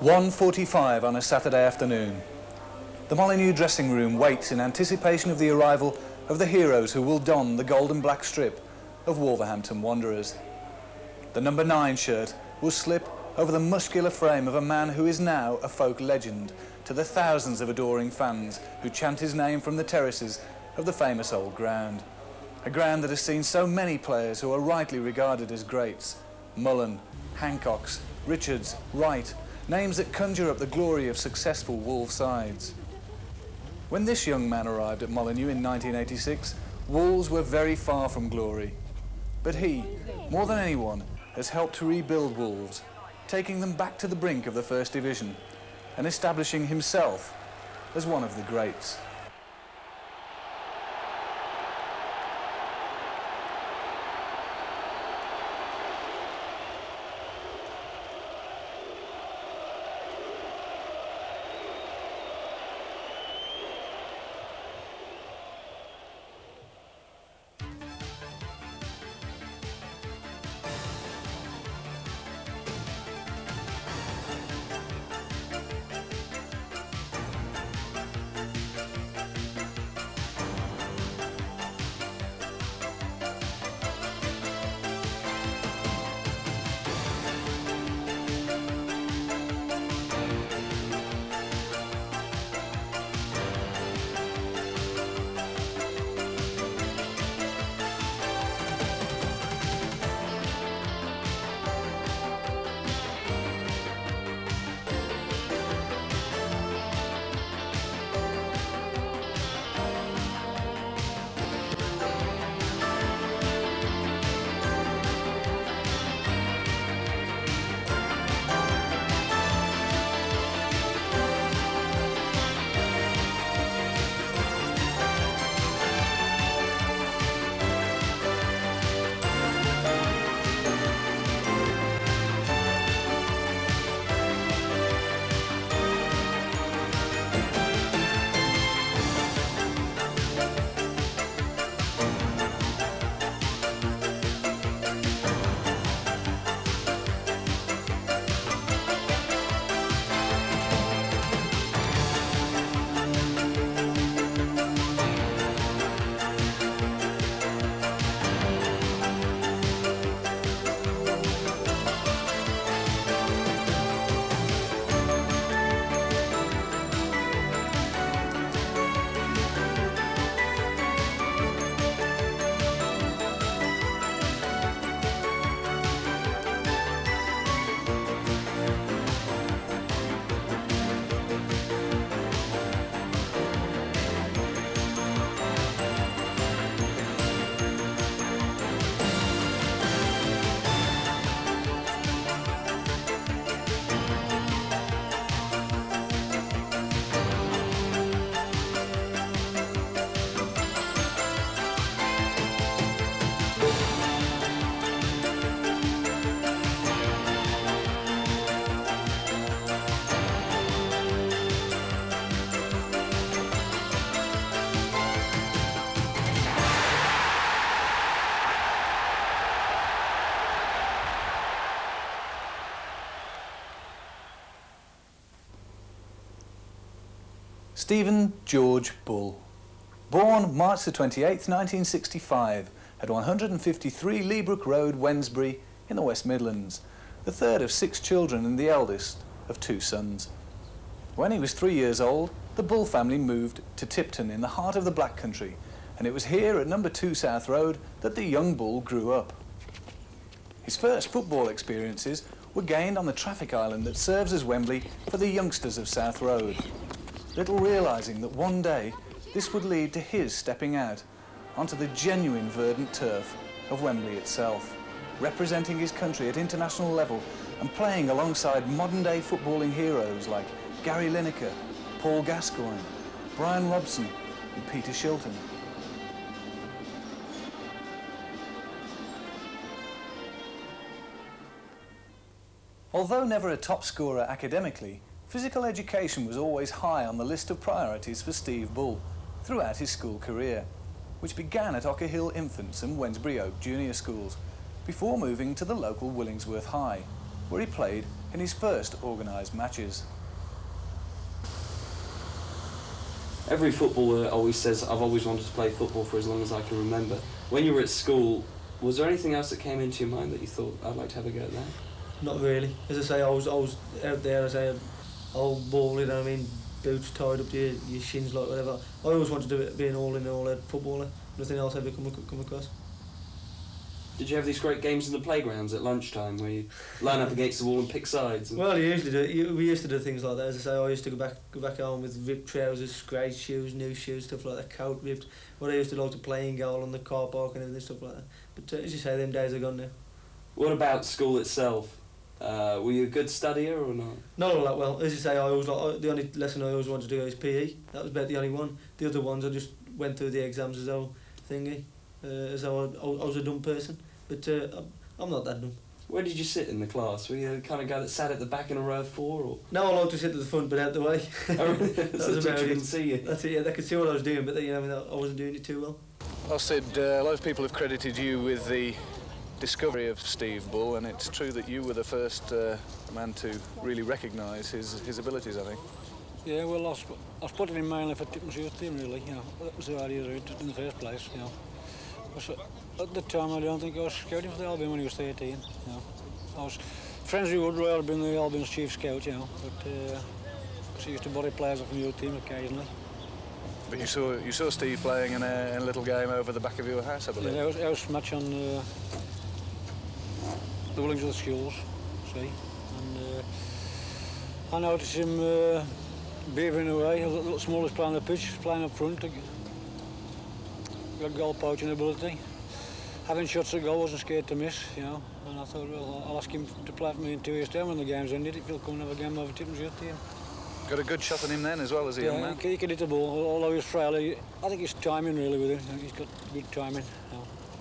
1.45 on a Saturday afternoon. The Molineux dressing room waits in anticipation of the arrival of the heroes who will don the gold and black strip of Wolverhampton Wanderers. The number nine shirt will slip over the muscular frame of a man who is now a folk legend to the thousands of adoring fans who chant his name from the terraces of the famous old ground. A ground that has seen so many players who are rightly regarded as greats. Mullen, Hancocks, Richards, Wright, names that conjure up the glory of successful Wolves sides. When this young man arrived at Molineux in 1986, Wolves were very far from glory. But he, more than anyone, has helped to rebuild Wolves, taking them back to the brink of the First Division and establishing himself as one of the greats. Stephen George Bull. Born March the 28th, 1965, at 153 Leabrook Road, Wednesbury, in the West Midlands, the third of six children and the eldest of two sons. When he was three years old, the Bull family moved to Tipton in the heart of the Black Country, and it was here at number 2 South Road that the young Bull grew up. His first football experiences were gained on the traffic island that serves as Wembley for the youngsters of South Road little realising that one day this would lead to his stepping out onto the genuine verdant turf of Wembley itself, representing his country at international level and playing alongside modern-day footballing heroes like Gary Lineker, Paul Gascoigne, Brian Robson and Peter Shilton. Although never a top scorer academically, Physical education was always high on the list of priorities for Steve Bull throughout his school career, which began at Ocker Hill Infants and Wednesbury Oak Junior Schools, before moving to the local Willingsworth High, where he played in his first organised matches. Every footballer always says, I've always wanted to play football for as long as I can remember. When you were at school, was there anything else that came into your mind that you thought, I'd like to have a go at that? Not really. As I say, I was, I was out there, as I say, old ball, you know what I mean, boots tied up to your, your shins, like whatever. I always wanted to be an all-in-all footballer. Nothing else ever come, come across. Did you have these great games in the playgrounds at lunchtime where you line up against the wall and pick sides? Well, you usually do. We used to do things like that. As I say, I used to go back go back home with ripped trousers, grey shoes, new shoes, stuff like that, coat ripped. What I used to like to play in goal on the car park and everything, stuff like that. But uh, as you say, them days are gone now. What about school itself? Uh, were you a good studier or not? Not all that well. As you say, I always like, the only lesson I always wanted to do is PE. That was about the only one. The other ones I just went through the exams as though thingy, uh, as though I, I was a dumb person. But uh, I'm not that dumb. Where did you sit in the class? Were you the kind of guy that sat at the back in a row of four? Or? No, I like to sit at the front but out the way. Oh, that was the teacher see you? That's it, yeah, they could see what I was doing, but they, you know, I, mean, I wasn't doing it too well. Well, Sid, uh, a lot of people have credited you with the discovery of Steve Bull, and it's true that you were the first uh, man to really recognise his, his abilities, I think. Yeah, well, I was, I putting him mainly for Tipton's youth team, really. You know, that was the idea in the first place, you know. Because at the time, I don't think I was scouting for the Albion when he was 13. You know. I was friends with Woodrow, I'd been the Albion's chief scout, you know, but uh, he used to body players from your team occasionally. But you saw you saw Steve playing in a, in a little game over the back of your house, I believe. Yeah, I was, I was match on uh, the the schools, see, and uh, I noticed him uh, beavering away, a little smallest player on the pitch, playing up front. Got goal poaching ability. Having shots at goal, wasn't scared to miss, you know. And I thought, well, I'll ask him to play for me in two years' time when the game's ended if he'll come and have a game over Tipton's youth team. Got a good shot on him then as well as a yeah, young man. He can hit the ball, although he's frail. He, I think he's timing really with him. He's got good timing.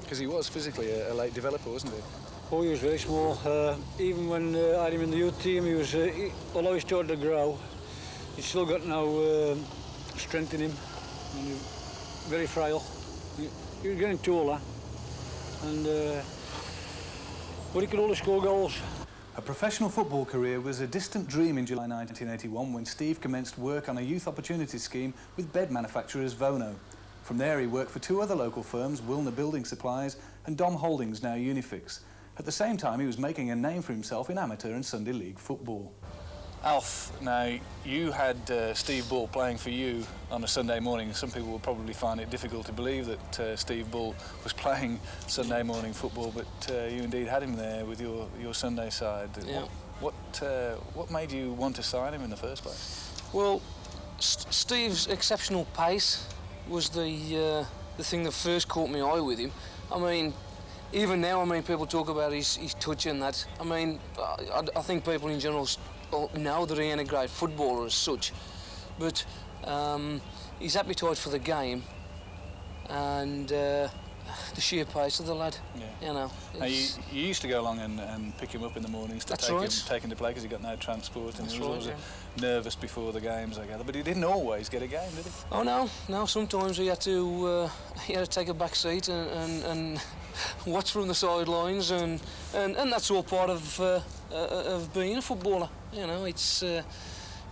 Because he was physically a, a, late developer, wasn't he? Oh, he was very small. Uh, even when uh, I had him in the youth team, he was, uh, he, although he started to grow, he's still got no um, strength in him. very frail. He, he was getting taller, and but he could always score goals. A professional football career was a distant dream in July 1981 when Steve commenced work on a youth opportunity scheme with bed manufacturers Vono. From there he worked for two other local firms, Wilner Building Supplies and Dom Holdings, now Unifix. At the same time he was making a name for himself in amateur and Sunday League football. Alf, now you had uh, Steve Bull playing for you on a Sunday morning. Some people will probably find it difficult to believe that uh, Steve Bull was playing Sunday morning football, but uh, you indeed had him there with your, your Sunday side. Yeah. What what, uh, what made you want to sign him in the first place? Well, St Steve's exceptional pace was the uh, the thing that first caught my eye with him. I mean, even now, I mean, people talk about his, his touch and that. I mean, I, I think people in general know that he ain't a great footballer as such, but um, his appetite for the game and uh, the sheer pace of the lad. Yeah. You know. You, you, used to go along and, and pick him up in the mornings to take, right. him, take him to play because he got no transport and That's he was right, always yeah. nervous before the games, I gather. But he didn't always get a game, did he? Oh no, no. Sometimes he had to uh, he had to take a back seat and, and, and watch from the sidelines, and, and, and that's all part of uh, uh, of being a footballer. You know, it's uh,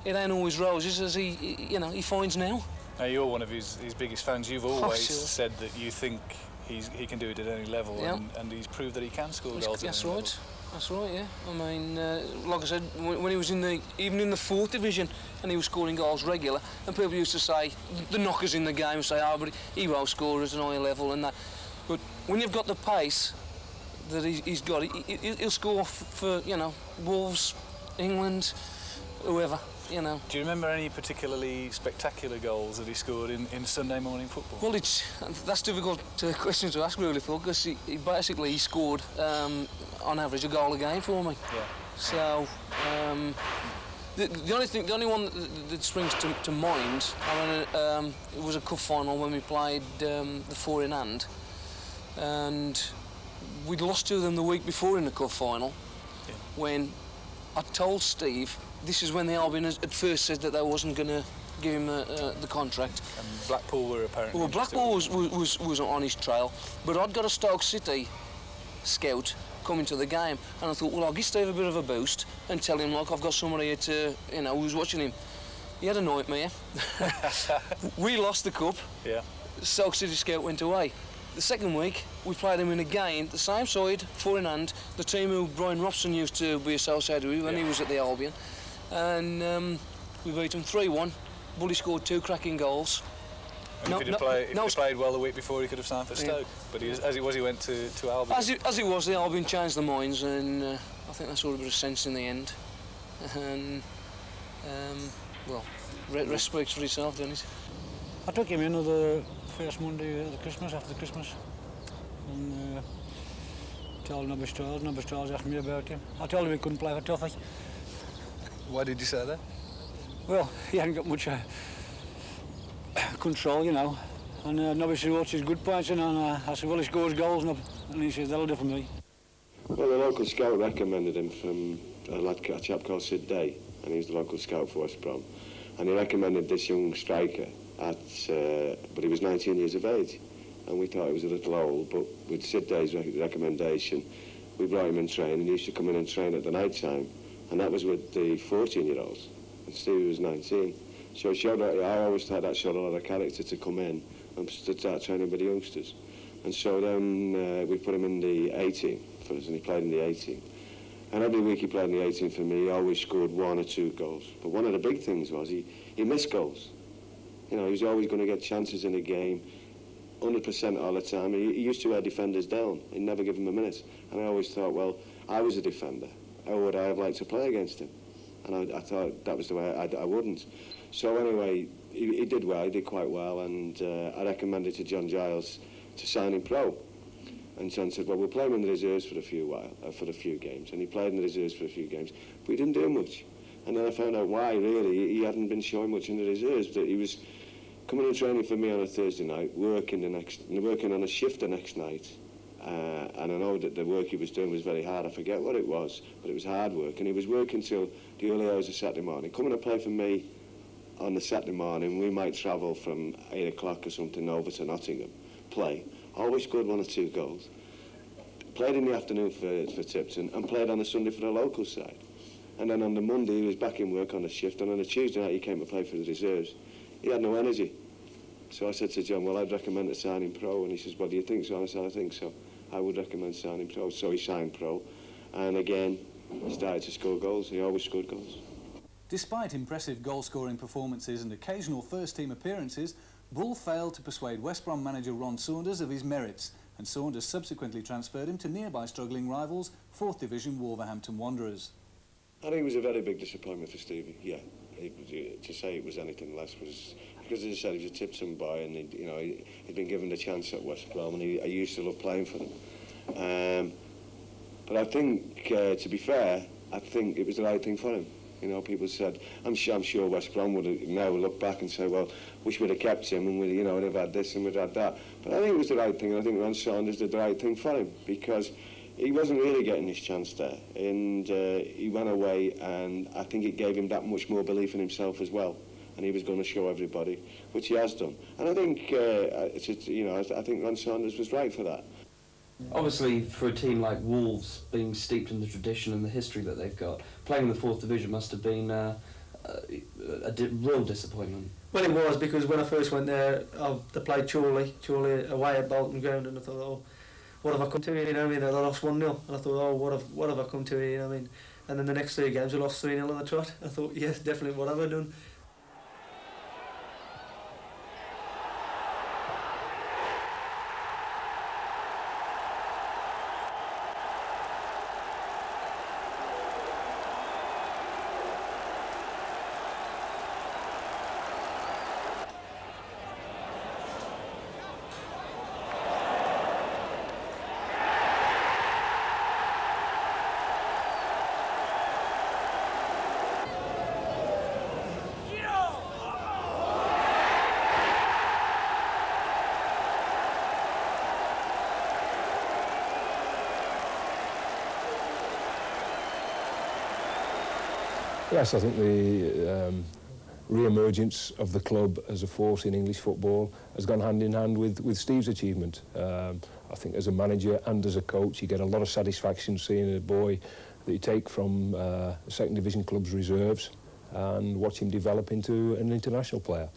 it ain't always roses as he you know he finds now. Now you're one of his, his biggest fans. You've Oh, always sure. said that you think he's, he can do it at any level, Yeah. and, and he's proved that he can score That's, goals. at that's right. level. That's right. Yeah. I mean, uh, like I said, when, when he was in the even in the fourth division, and he was scoring goals regular, and people used to say the knockers in the game say, "Oh, but he won't score at an high level," and that. But when you've got the pace that he, he's got, he, he'll score for you know Wolves, England, whoever. You know. Do you remember any particularly spectacular goals that he scored in, in Sunday morning football? Well, it's that's difficult uh, question to ask really, Phil, because he, he basically he scored um, on average a goal a game for me. yeah. So um, the, the only thing, the only one that, that springs to, to mind, I mean, um, it was a cup final when we played um, the four in hand, and we'd lost to them the week before in the cup final. Yeah. When I told Steve, this is when the Albion at first said that they wasn't going to give him uh, uh, the contract. And Blackpool were apparently. Well. Blackpool was, was, was on his trail, but I'd got a Stoke City scout coming to the game. And I thought, well, I'll give Steve a bit of a boost and tell him, like, I've got somebody here to, you know, who's watching him. He had a nightmare. we lost the cup. Yeah. Stoke City Scout went away. The second week, we played them in a game, the same side, four in hand, the team who Brian Robson used to be associated with when he was at the Albion. And um, we beat them 3-1. Bully scored two cracking goals. And No, if he'd, no, play, if no, he'd played well the week before, he could have signed for Yeah. Stoke. But he, as it was, he went to, to Albion. As it, as it was, the Albion changed their minds, and uh, I think that's all a bit of sense in the end. And, um, well, re- rest speaks for itself, doesn't it? I took him in on the first Monday of the Christmas, after the Christmas. And uh, told Nobby Stiles, Nobby Stiles asked me about him. I told him he couldn't play for Toffee. Why did you say that? Well, he hadn't got much uh, control, you know. And uh, Nobby said, what's his good points? And uh, I said, well, he scores goals. And, and he said, that'll do for me. Well, the local scout recommended him from a, lad, a chap called Sid Day, and he's the local scout for West Brom. And he recommended this young striker, at, uh, but he was 19 years of age. And we thought he was a little old, but with Sid Day's rec- recommendation, we brought him in training. And he used to come in and train at the night time, and that was with the 14-year-olds. And Stevie was 19. So showed, I always thought that showed a lot of character to come in and to start training with the youngsters. And so then uh, we put him in the 18 for us, and he played in the 18. And every week he played in the 18 for me, he always scored one or two goals. But one of the big things was he, he missed goals. You know, he was always going to get chances in the game, 100% all the time. He, he used to wear defenders down. He'd never give them a minute. And I always thought, well, I was a defender. How would I have liked to play against him? And I, I thought that was the way I, I wouldn't. So anyway, he, he did well, he did quite well, and uh, I recommended to John Giles to sign him pro. And John said, well, we'll play him in the reserves for a few while, uh, for a few games. And he played in the reserves for a few games, but he didn't do much. And then I found out why, really. He, hadn't been showing much in the reserves, that he was coming and training for me on a Thursday night, working the next, working on a shift the next night. Uh, and I know that the work he was doing was very hard. I forget what it was, but it was hard work. And he was working till the early hours of Saturday morning. Coming to play for me on the Saturday morning, we might travel from 8 o'clock or something over to Nottingham, play. Always scored one or two goals. Played in the afternoon for, for Tipton and played on the Sunday for the local side. And then on the Monday, he was back in work on a shift. And on a Tuesday night, he came to play for the reserves. He had no energy. So I said to John, well, I'd recommend a signing pro. And he says, well, do you think so? And I said, I think so. I would recommend signing pro. So he signed pro. And again, started to score goals. He always scored goals. Despite impressive goal-scoring performances and occasional first-team appearances, Bull failed to persuade West Brom manager Ron Saunders of his merits, and Saunders subsequently transferred him to nearby struggling rivals, 4th Division Wolverhampton Wanderers. I think it was a very big disappointment for Stevie, yeah. It uh, to say it was anything less was... Because as I said, he was a Tipton boy and, he, you know, he, he'd been given the chance at West Brom and he, I used to love playing for them. Um, but I think, uh, to be fair, I think it was the right thing for him. You know, people said, I'm sure, I'm sure West Brom would now look back and say, well, wish we'd have kept him and we'd, you know, would have had this and we'd have had that. But I think it was the right thing, and I think Ron Saunders did the right thing for him because he wasn't really getting his chance there, and uh, he went away, and I think it gave him that much more belief in himself as well. And he was going to show everybody, which he has done. And I think, uh, it's, it's, you know, I, think Ron Saunders was right for that. Obviously, for a team like Wolves, being steeped in the tradition and the history that they've got, playing in the fourth division must have been uh, a, a di- real disappointment. Well, it was because when I first went there, I, they played Chorley, Chorley away at Bolton Ground, and I thought, oh, what have I come to here? You know, what I mean, they lost one 0 and I thought, oh, what have what have I come to here? You know, what I mean, and then the next three games, we lost three 0 on the trot. I thought, yes, definitely, what have I done? Yes, I think the um, re-emergence of the club as a force in English football has gone hand in hand with, with Steve's achievement. Um, I think as a manager and as a coach, you get a lot of satisfaction seeing a boy that you take from uh, second division club's reserves and watch him develop into an international player.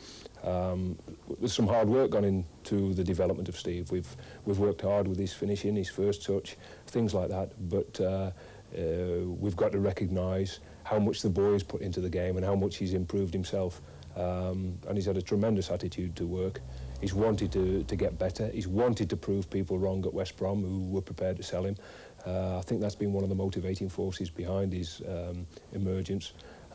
Um, there's some hard work gone into the development of Steve. We've we've worked hard with his finishing, his first touch, things like that. But uh, uh, we've got to recognise how much the boy has put into the game and how much he's improved himself. Um, and he's had a tremendous attitude to work. He's wanted to, to get better. He's wanted to prove people wrong at West Brom who were prepared to sell him. Uh, I think that's been one of the motivating forces behind his um, emergence.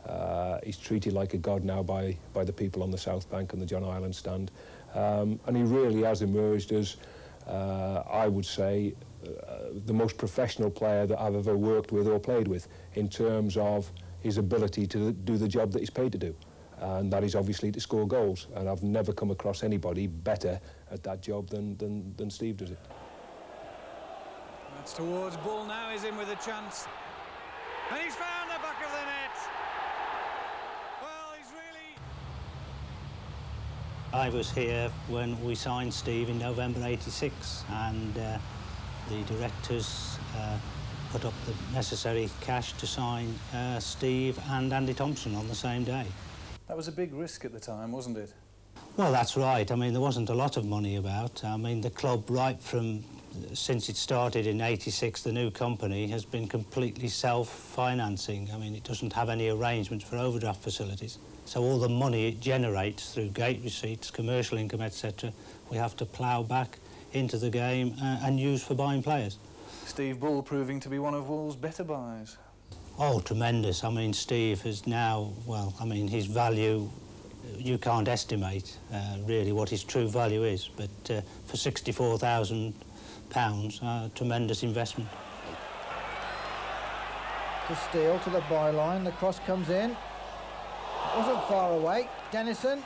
Uh, he's treated like a god now by, by the people on the South Bank and the John Ireland stand. Um, and he really has emerged as, uh, I would say, uh, the most professional player that I've ever worked with or played with in terms of his ability to do the job that he's paid to do. And that is obviously to score goals. And I've never come across anybody better at that job than, than, than Steve does it. That's towards Bull now, he's in with a chance. And he's found the back of the net. Well, he's really... I was here when we signed Steve in November 86 and uh, the directors uh, put up the necessary cash to sign uh, Steve and Andy Thompson on the same day. That was a big risk at the time, wasn't it? Well, that's right. I mean, there wasn't a lot of money about. I mean, the club, right from since it started in 86, the new company has been completely self-financing. I mean, it doesn't have any arrangements for overdraft facilities. So all the money it generates through gate receipts, commercial income, etc., we have to plough back into the game uh, and use for buying players. Steve Bull proving to be one of Wool's better buys. Oh, tremendous. I mean, Steve has now, well, I mean, his value, you can't estimate uh, really what his true value is, but uh, for £64,000, uh, tremendous investment. To Steele, to the byline, the cross comes in. Wasn't far away. Dennison.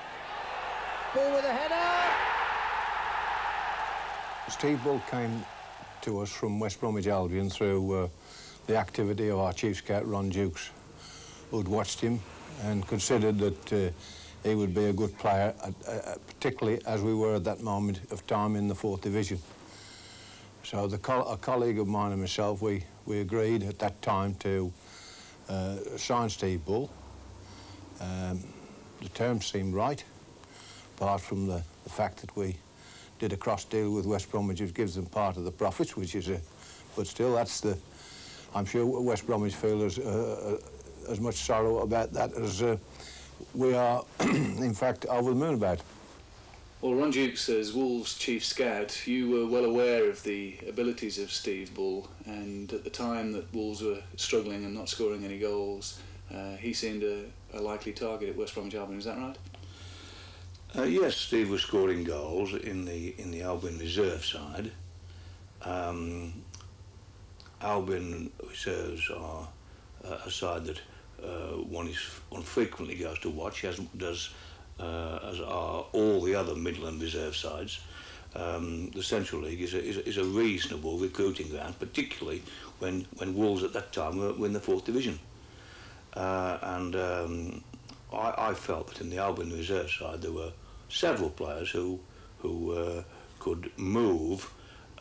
Bull with a header! Steve Bull came to us from West Bromwich Albion through uh, the activity of our chief scout, Ron Jukes, who'd watched him and considered that uh, he would be a good player, uh, particularly as we were at that moment of time in the fourth division. So the a colleague of mine and myself, we, we agreed at that time to uh, sign Steve Bull. Um, the terms seemed right, apart from the, the fact that we did a cross deal with West Bromwich, which gives them part of the profits, which is a, but still that's the, I'm sure West Bromwich feel as, uh, uh, as much sorrow about that as uh, we are, in fact, over the moon about. Well, Ron Jukes, as Wolves chief scout, you were well aware of the abilities of Steve Bull, and at the time that Wolves were struggling and not scoring any goals, uh, he seemed a, a likely target at West Bromwich Albion. Is that right? Uh, yes, Steve was scoring goals in the in the Albion reserve side. Um, Albion reserves are uh, a side that uh, one is one frequently goes to watch, as does uh, as are all the other Midland reserve sides. Um, the Central League is a, is, a, is a reasonable recruiting ground, particularly when, when Wolves at that time were, were in the fourth division. Uh, and um, I, I felt that in the Albion reserve side there were several players who who uh, could move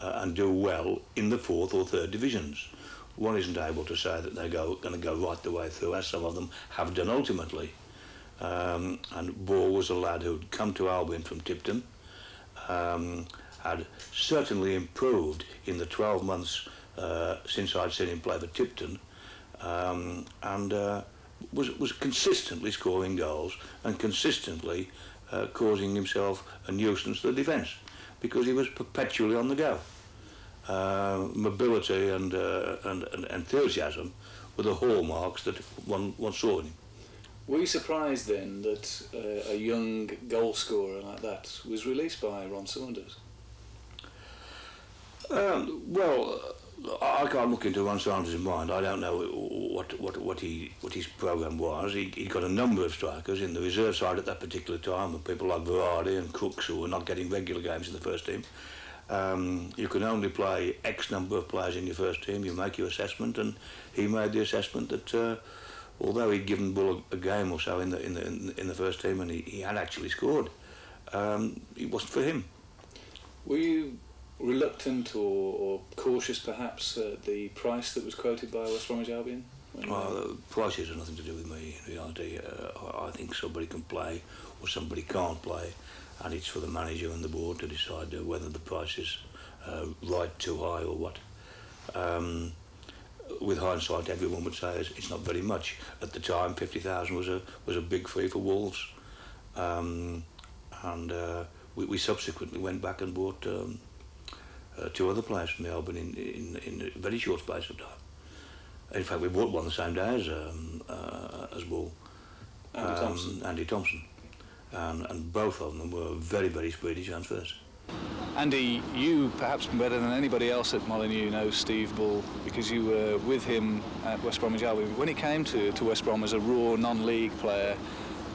uh, and do well in the fourth or third divisions. One isn't able to say that they're going to go right the way through, as some of them have done ultimately. Um, and Bull was a lad who'd come to Albion from Tipton, um, had certainly improved in the 12 months uh, since I'd seen him play for Tipton, um, and uh, was, was consistently scoring goals and consistently uh, causing himself a nuisance to the defence because he was perpetually on the go. Uh, mobility and, uh, and, and, enthusiasm were the hallmarks that one, one saw in him. Were you surprised then that uh, a young goal scorer like that was released by Ron Saunders? Um, well, I can't look into Ron Saunders' mind. I don't know what what what he what his program was. He he got a number of strikers in the reserve side at that particular time, and people like Varadi and Crooks who were not getting regular games in the first team. Um, you can only play X number of players in your first team. You make your assessment, and he made the assessment that uh, although he'd given Bull a, a game or so in the in the in the first team, and he, he had actually scored, um, it wasn't for him. Were you reluctant or, or cautious, perhaps, at the price that was quoted by West Bromwich Albion? Well, you- Uh, prices have nothing to do with me. In reality, uh, I- think somebody can play or somebody can't play, and it's for the manager and the board to decide uh, whether the price is uh, right, too high, or what. Um, with hindsight, everyone would say it's, it's not very much. At the time, fifty thousand was a was a big fee for Wolves, um, and uh, we, we subsequently went back and bought um, uh, two other players from the Albion in, in in a very short space of time. In fact, we bought one the same day as um, uh, as Bull, Andy Thompson. Andy Thompson, and, and both of them were very very speedy transfers. Andy, you perhaps better than anybody else at Molineux know Steve Bull because you were with him at West Bromwich Albion. When he came to, to West Brom as a raw non-league player,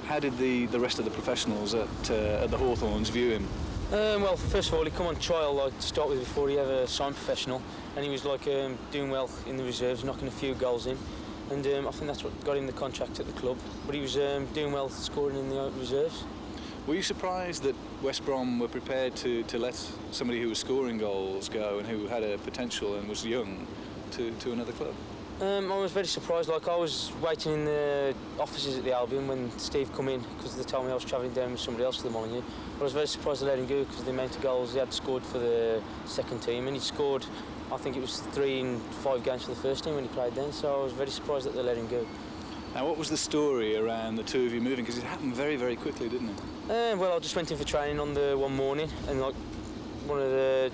how did the, the rest of the professionals at, uh, at the Hawthorns view him? Um, well, first of all, he come on trial like to start with before he ever signed professional, and he was like um, doing well in the reserves, knocking a few goals in, and um, I think that's what got him the contract at the club. But he was um, doing well, scoring in the uh, reserves. Were you surprised that West Brom were prepared to, to let somebody who was scoring goals go and who had a potential and was young to, to another club? Um, I was very surprised. Like I was waiting in the offices at the Albion when Steve come in because they told me I was travelling down with somebody else for the Molineux. I was very surprised to let him go because the amount of goals he had scored for the second team, and he scored. I think it was three in five games for the first team when he played then. So I was very surprised that they let him go. Now, what was the story around the two of you moving? Because it happened very, very quickly, didn't it? Uh, well, I just went in for training on the one morning, and like one of the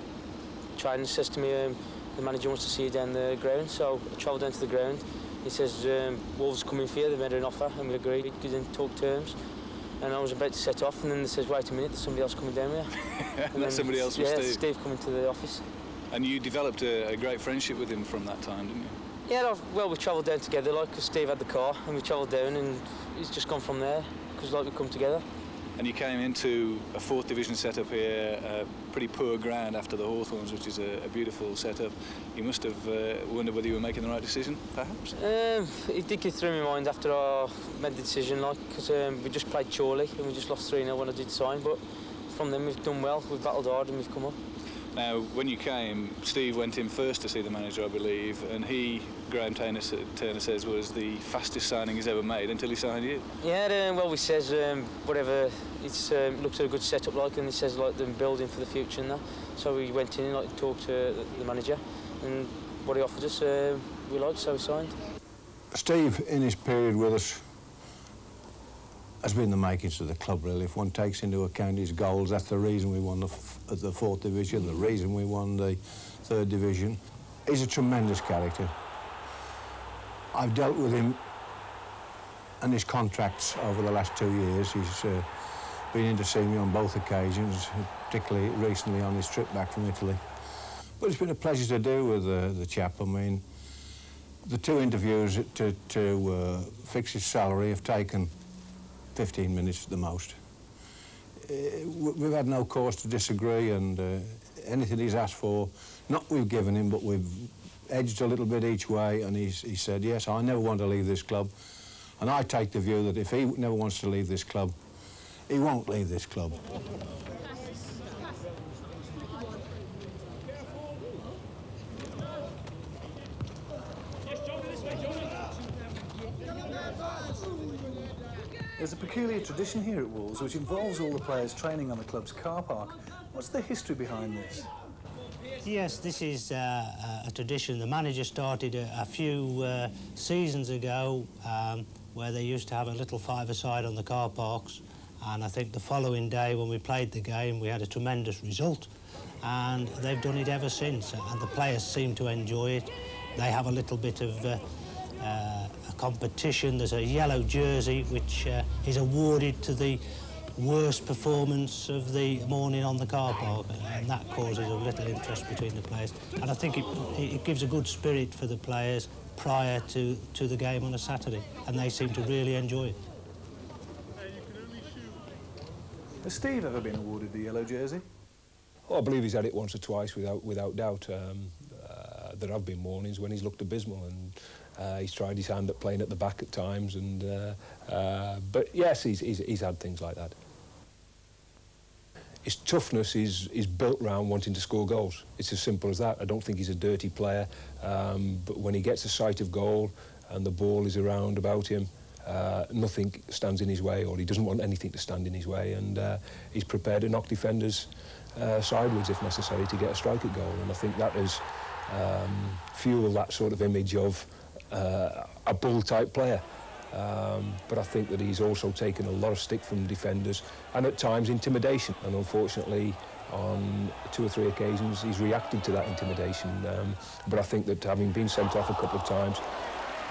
trainers says to me, um, the manager wants to see you down the ground. So I travelled down to the ground. He says um, Wolves coming for you. They made an offer, and we agreed. We didn't talk terms. And I was about to set off, and then they says, "Wait a minute, there's somebody else coming down here." And that somebody else was yeah, Steve. Steve coming to the office. And you developed a, a great friendship with him from that time, didn't you? Yeah, well, we travelled down together, like, 'cause Steve had the car, and we travelled down, and he's just gone from there, because, like, we come together. And you came into a fourth division setup here, pretty poor ground after the Hawthorns, which is a, a beautiful setup. You must have uh, wondered whether you were making the right decision, perhaps? Um, it did get through my mind after I made the decision, like, because um, we just played Chorley and we just lost 3 0 when I did sign. But from then we've done well, we've battled hard and we've come up. Now, when you came, Steve went in first to see the manager, I believe, and he, Graham Turner, Turner says, was the fastest signing he's ever made until he signed you. Yeah, um, well, he says um, whatever it's um, looks at a good setup like, and he says like them building for the future and that. So we went in and like talked to the, the manager, and what he offered us, um, we liked, so we signed. Steve, in his period with us, has been the makings of the club, really. If one takes into account his goals, that's the reason we won the, the fourth division, the reason we won the third division. He's a tremendous character. I've dealt with him and his contracts over the last two years. He's uh, been in to see me on both occasions, particularly recently on his trip back from Italy. But it's been a pleasure to do with uh, the chap. I mean, the two interviews to, to uh, fix his salary have taken 15 minutes at the most. Uh, we've had no cause to disagree and uh, anything he's asked for, not we've given him, but we've edged a little bit each way and he's, he said, yes, I never want to leave this club. And I take the view that if he never wants to leave this club, he won't leave this club. There's a peculiar tradition here at Wolves which involves all the players training on the club's car park. What's the history behind this? Yes, this is uh, a tradition the manager started a, a few uh, seasons ago um, where they used to have a little five-a-side on the car parks and I think the following day when we played the game we had a tremendous result and they've done it ever since and the players seem to enjoy it. They have a little bit of uh, uh, competition. There's a yellow jersey which uh, is awarded to the worst performance of the morning on the car park, and that causes a little interest between the players. And I think it, it gives a good spirit for the players prior to, to the game on a Saturday, and they seem to really enjoy it. Has Steve ever been awarded the yellow jersey? Oh, I believe he's had it once or twice without without doubt. Um, uh, there have been mornings when he's looked abysmal, and Uh, he's tried his hand at playing at the back at times, and uh, uh, but yes, he's, he's, he's had things like that. His toughness is, is built around wanting to score goals. It's as simple as that. I don't think he's a dirty player, um, but when he gets a sight of goal and the ball is around about him, uh, nothing stands in his way, or he doesn't want anything to stand in his way, and uh, he's prepared to knock defenders uh, sideways if necessary to get a strike at goal. And I think that has um, fueled that sort of image of uh, a bull-type player. Um, but I think that he's also taken a lot of stick from defenders and at times intimidation. And unfortunately, on two or three occasions, he's reacted to that intimidation. Um, but I think that having been sent off a couple of times,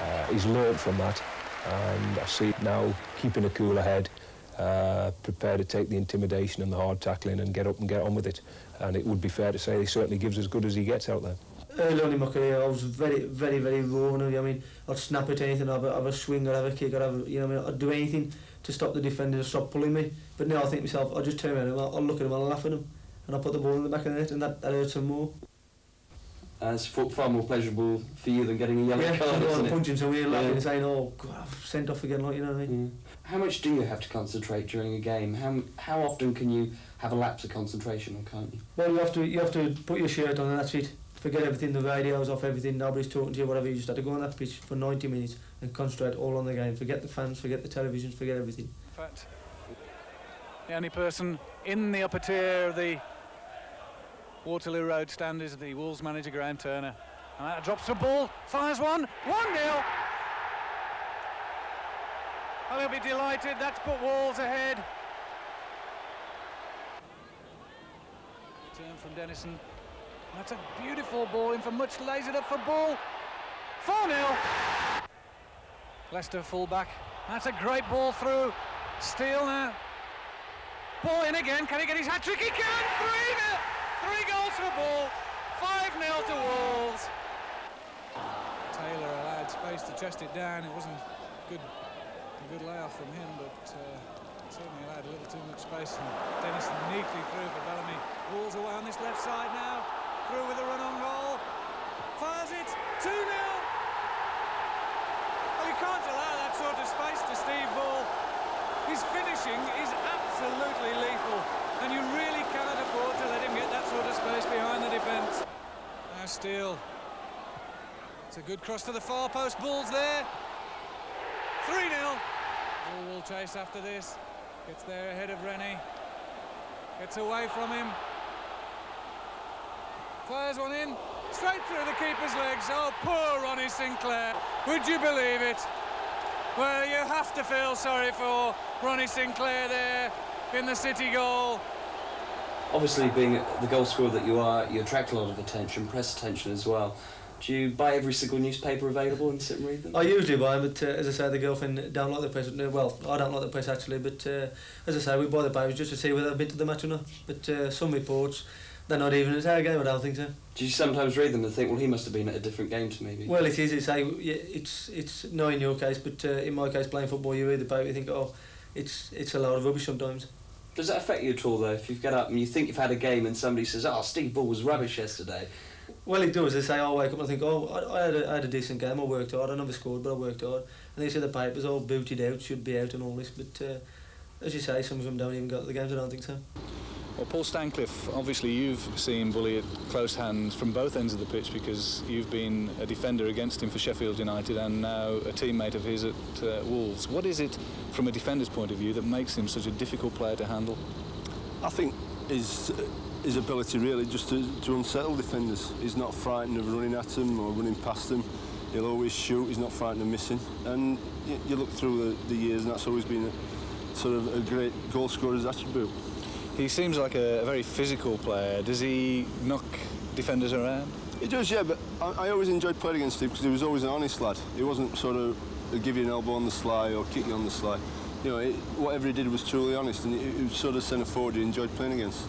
uh, he's learned from that. And I see now keeping a cooler head, uh, prepared to take the intimidation and the hard tackling and get up and get on with it. And it would be fair to say he certainly gives as good as he gets out there. Early on in my career, I was very, very, very raw. I mean, I'd snap at anything, I'd have, a swing, I'd have a kick, I'd have, you know, I mean, I'd do anything to stop the defender to stop pulling me. But now I think myself, I'll just turn around and I'll, I'll look at him, I'll laugh at him, and I'll put the ball in the back of the net, and that, that hurts him more. Uh, it's far more pleasurable for you than getting a yellow yeah, card, I'm isn't it? punching somewhere, laughing Yeah. and saying, oh, God, I've sent off again, like, you know what I mean? How much do you have to concentrate during a game? How how often can you have a lapse of concentration, or can't you? Well, you have to you have to put your shirt on and that's it. Forget everything, the radios off, everything, nobody's talking to you, whatever. You just have to go on that pitch for 90 minutes and concentrate all on the game. Forget the fans, forget the televisions, forget everything. In fact, the only person in the upper tier of the Waterloo Road stand is the Wolves manager, Graham Turner. And that drops the ball, fires one, 1 0. Well, he'll be delighted. That's put Wolves ahead. Turn from Dennison. That's a beautiful ball in for Mutch lays it up for ball. 4 0. Leicester fullback. That's a great ball through. Steele now. Ball in again. Can he get his hat trick? He can. 3 0. Three goals for ball. 5 0 to Wolves. Taylor allowed space to chest it down. It wasn't good, a good layoff from him, but uh, certainly allowed a little too much space. And Dennis neatly through for Bellamy. Wolves away on this left side now. Through with a run on goal. Fires it. 2 0. Well, you can't allow that sort of space to Steve Bull. His finishing is absolutely lethal, and you really cannot afford to let him get that sort of space behind the defence. Ah, now Steele. It's a good cross to the far post. Bull's there. 3 0. Bull will chase after this. Gets there ahead of Rennie. Gets away from him. Fires one in. Straight through the keeper's legs. Oh, poor Ronnie Sinclair. Would you believe it? Well, you have to feel sorry for Ronnie Sinclair there in the City goal. Obviously, being the goal scorer that you are, you attract a lot of attention, press attention as well. Do you buy every single newspaper available and sit and read them? I usually buy, them, but uh, as I say, the girlfriend don't like the press. Well, I don't like the press actually, but uh, as I say, we buy the papers just to see whether I've been to the match or not. But uh, some reports, they're not even at our game. I don't think so. Do you sometimes read them and think, well, he must have been at a different game to me? maybe? Well, it is. It's a, it's it's not in your case, but uh, in my case, playing football, you read the paper, you think, oh, it's it's a lot of rubbish sometimes. Does that affect you at all, though? If you get up and you think you've had a game and somebody says, oh, Steve Bull was rubbish yesterday. Well, it does. They say, I wake up and I think, oh, I, I, had a, I had a decent game. I worked hard. I never scored, but I worked hard. And they say the papers all booted out, should be out, and all this. But uh, as you say, some of them don't even go to the games. I don't think so. Well, Paul Stancliffe, obviously you've seen Bully at close hands from both ends of the pitch because you've been a defender against him for Sheffield United and now a teammate of his at uh, Wolves. What is it, from a defender's point of view, that makes him such a difficult player to handle? I think his his ability really just to, to unsettle defenders. He's not frightened of running at them or running past them. He'll always shoot. He's not frightened of missing. And you, you look through the, the years, and that's always been a, sort of a great goal scorer's attribute. He seems like a, a very physical player. Does he knock defenders around? He does, yeah, but I, I always enjoyed playing against him because he was always an honest lad. He wasn't sort of give you an elbow on the sly or kick you on the sly. You know, it, whatever he did was truly honest, and he, he was sort of centre forward you enjoyed playing against.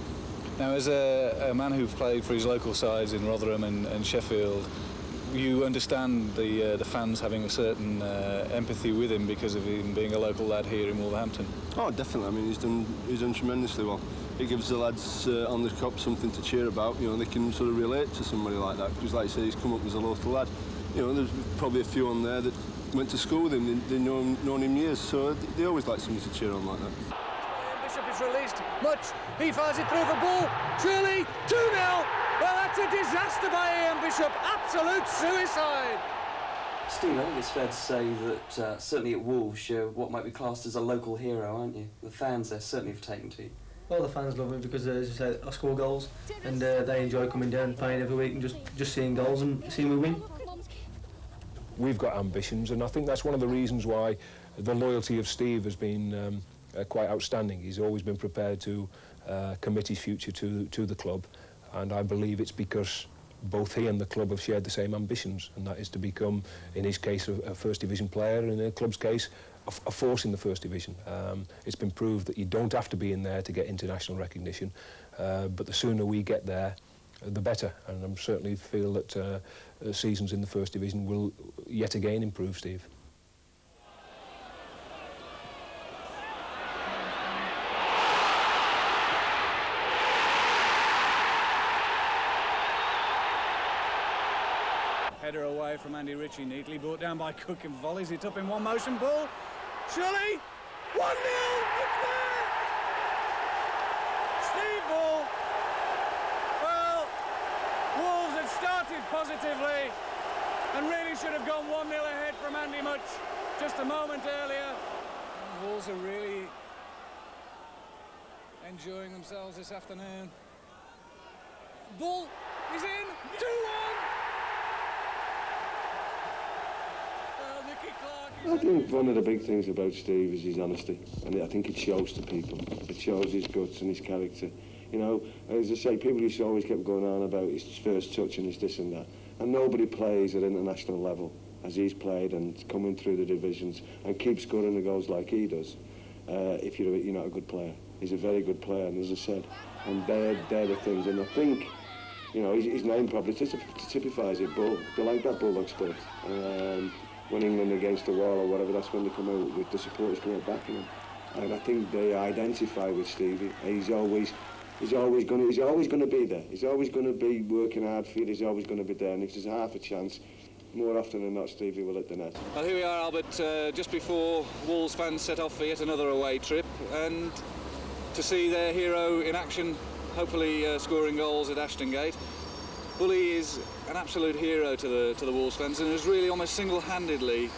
Now, as a, a man who played for his local sides in Rotherham and, and Sheffield, you understand the uh, the fans having a certain uh, empathy with him because of him being a local lad here in Wolverhampton. Oh, definitely. I mean, he's done he's done tremendously well. It gives the lads uh, on the cop something to cheer about. You know, they can sort of relate to somebody like that because, like I say, he's come up as a local lad. you know, there's probably a few on there that went to school with him. They, they know him, known him years, so they, they always like somebody to cheer on like that. Bishop is released. Mutch. He fires it through for Bull. Truly 2 0. Well, that's a disaster by Ian Bishop. Absolute suicide. Steve, I think it's fair to say that uh, certainly at Wolves, you're what might be classed as a local hero, aren't you? The fans there certainly have taken to you. Well, the fans love me because, uh, as you said, I score goals, and uh, they enjoy coming down, playing every week, and just just seeing goals and seeing me win. We've got ambitions, and I think that's one of the reasons why the loyalty of Steve has been um, uh, quite outstanding. He's always been prepared to uh, commit his future to to the club, and I believe it's because both he and the club have shared the same ambitions, and that is to become, in his case, a, a first division player, and in the club's case, a, a force in the first division. Um, it's been proved that you don't have to be in there to get international recognition, uh, but the sooner we get there, the better. And I certainly feel that uh, seasons in the first division will yet again improve, Steve. Header away Ritchie, neatly brought down by Cook and volleys it up in one motion. Bull, surely 1 0. It's there. Steve Bull. Well, Wolves had started positively and really should have gone 1 0 ahead from Andy Mutch just a moment earlier. Wolves are really enjoying themselves this afternoon. Bull is in 2 1. I think one of the big things about Steve is his honesty, and I think it shows to people. It shows his guts and his character. You know, as I say, people used to always kept going on about his first touch and his this and that, and nobody plays at international level as he's played and coming through the divisions and keep scoring the goals like he does. Uh, if you're, you're not a good player, he's a very good player, and as I said, and they're, they're the things. And I think, you know, his, name probably typifies it. Bull, they like that bulldog spirit. Um, when England against the wall or whatever, that's when they come out with the supporters come out backing him. And I think they identify with Stevie. He's always he's always going to he's always to be there. He's always going to be working hard for you. He's always going to be there. And if there's half a chance, more often than not, Stevie will hit the net. Well, here we are, Albert, uh, just before Wolves fans set off for yet another away trip, and to see their hero in action, hopefully uh, scoring goals at Ashton Gate. Bully is an absolute hero to the to the Wolves fans and has really almost single-handedly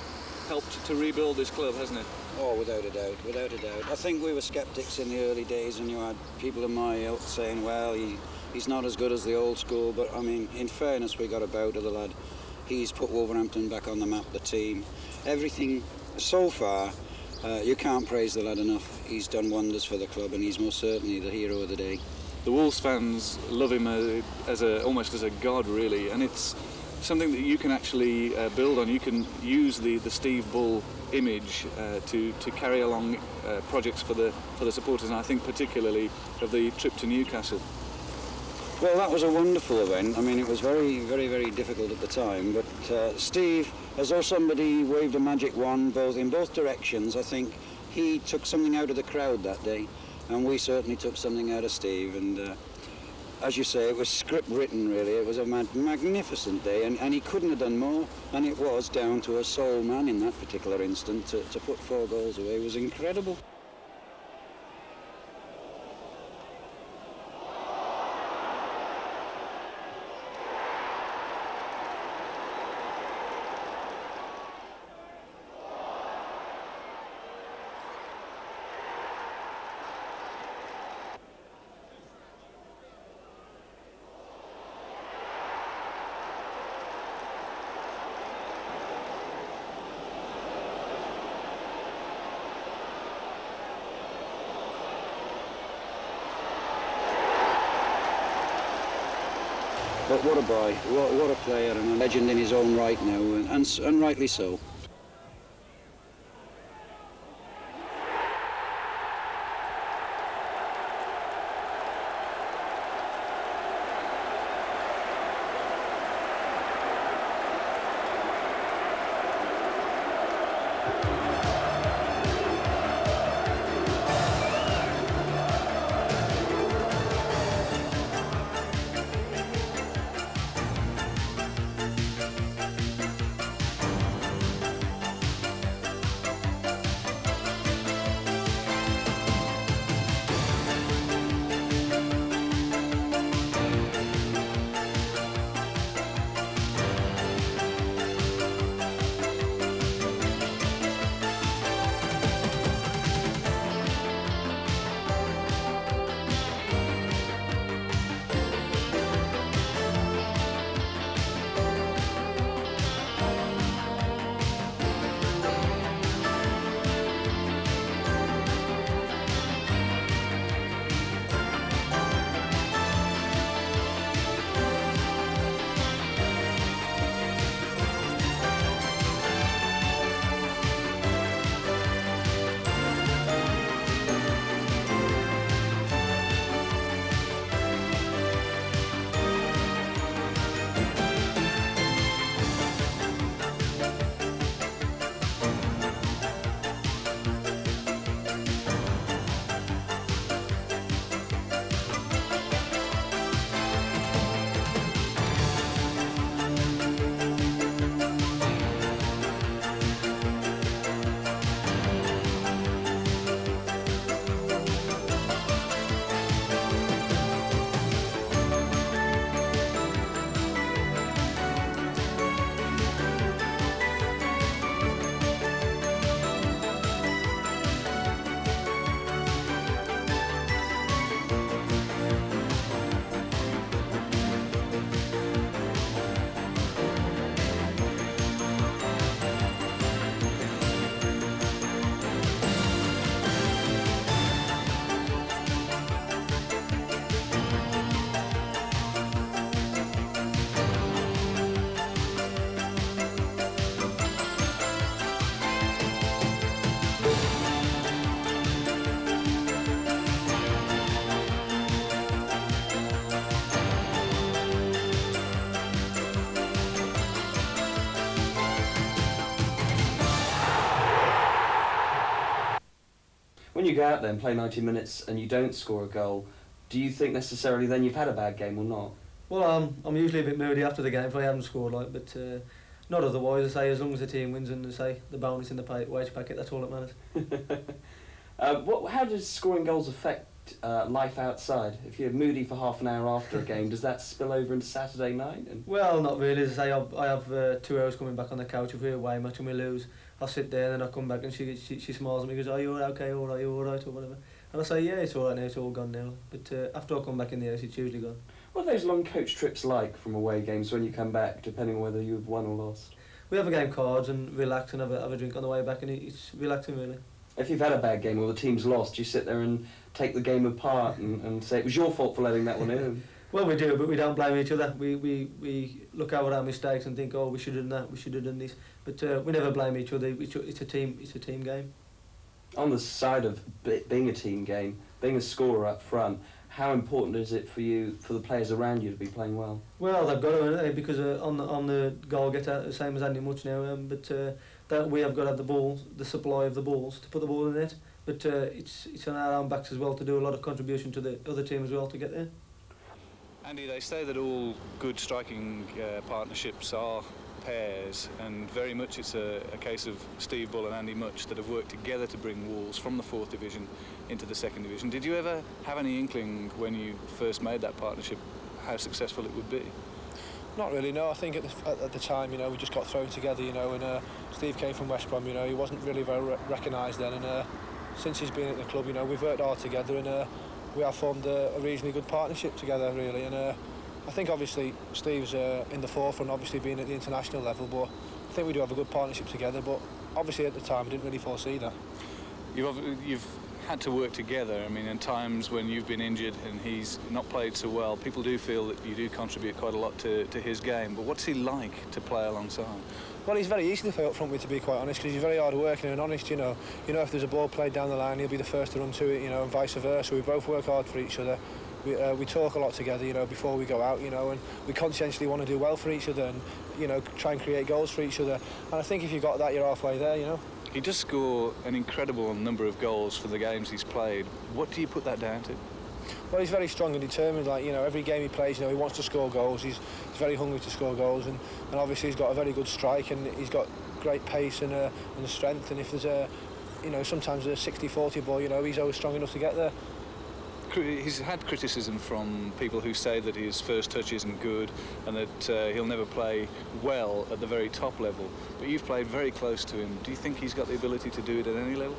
helped to rebuild this club, hasn't it? Oh, without a doubt, without a doubt. I think we were sceptics in the early days, and you had people in my ilk saying, "Well, he, he's not as good as the old school." But I mean, in fairness, we got a bow to the lad. He's put Wolverhampton back on the map, the team, everything. So far, uh, you can't praise the lad enough. He's done wonders for the club, and he's most certainly the hero of the day the Wolves fans love him as, as a almost as a god, really, and it's something that you can actually uh, build on. You can use the, the Steve Bull image uh, to to carry along uh, projects for the for the supporters, and I think particularly of the trip to Newcastle. Well, that was a wonderful event. I mean, it was very, very, very difficult at the time. But uh, Steve, as though somebody waved a magic wand, both in both directions, I think he took something out of the crowd that day and we certainly took something out of Steve. And uh, as you say, it was script written, really. It was a mag magnificent day, and, and he couldn't have done more. And it was down to a sole man in that particular instant to, to put four goals away. It was incredible. What a boy, what, what a player and a legend in his own right now, and, and, and rightly so. You go out there and play 90 minutes and you don't score a goal, do you think necessarily then you've had a bad game or not? Well, um, I'm usually a bit moody after the game if I haven't scored, like, but uh, not otherwise. I say as long as the team wins and I say the bonus in the pay, wage packet, that's all that matters. Uh, what, how does scoring goals affect uh, life outside? If you're moody for half an hour after a game, does that spill over into Saturday night? And Well, not really. As I say, I've, I have uh, two hours coming back on the couch if we're away match and we lose. I'll sit there and then I come back and she, she she smiles at me and goes, are you okay, all right, you all right, or whatever. And I say, yeah, it's all right now, it's all gone now. But uh, after I come back in the house, it's usually gone. what are those long coach trips like from away games when you come back, depending on whether you've won or lost? We have a game cards and relax and have a, have a drink on the way back and it, it's relaxing really. If you've had a bad game or the team's lost, you sit there and take the game apart and, and say it was your fault for letting that one in. Well, we do, but we don't blame each other. We, we, we look over our mistakes and think, oh, we should have done that, we should have done this. But uh, we never blame each other. It's, a- team. It's a team game. On the side of being a team game, being a scorer up front, how important is it for you, for the players around you to be playing well? Well, they've got to they? because uh, on the on the goal getter, the same as Andy Mutch now. Um, but uh, that we have got to have the balls, the supply of the balls to put the ball in it. But uh, it's it's on our own backs as well to do a lot of contribution to the other team as well to get there. Andy, they say that all good striking uh, partnerships are pairs, and very much it's a, a case of Steve Bull and Andy Mutch that have worked together to bring Wolves from the fourth division into the second division. Did you ever have any inkling when you first made that partnership how successful it would be? Not really, no. I think at the, at, the time, you know, we just got thrown together, you know, and uh, Steve came from West Brom, you know, he wasn't really very re- recognised then, and uh, since he's been at the club, you know, we've worked hard together, and uh, we have formed a, a reasonably good partnership together, really, and uh, I think obviously Steve's uh, in the forefront, obviously being at the international level, but I think we do have a good partnership together, but obviously at the time, I didn't really foresee that. You've, you've had to work together. I mean, in times when you've been injured and he's not played so well, people do feel that you do contribute quite a lot to, to his game. But what's he like to play alongside? Well, he's very easy to play up front with, to be quite honest, because he's very hard working and honest. You know, you know, if there's a ball played down the line, he'll be the first to run to it. You know, and vice versa. We both work hard for each other. We, uh, we talk a lot together, you know, before we go out, you know, and we conscientiously want to do well for each other and, you know, try and create goals for each other. And I think if you've got that, you're halfway there, you know. He does score an incredible number of goals for the games he's played. What do you put that down to? Well, he's very strong and determined. Like you know, every game he plays, you know, he wants to score goals. He's, he's very hungry to score goals, and, and obviously he's got a very good strike and he's got great pace and uh, and strength. And if there's a, you know, sometimes a 60-40 ball, you know, he's always strong enough to get there. He's had criticism from people who say that his first touch isn't good and that uh, he'll never play well at the very top level. But you've played very close to him. Do you think he's got the ability to do it at any level?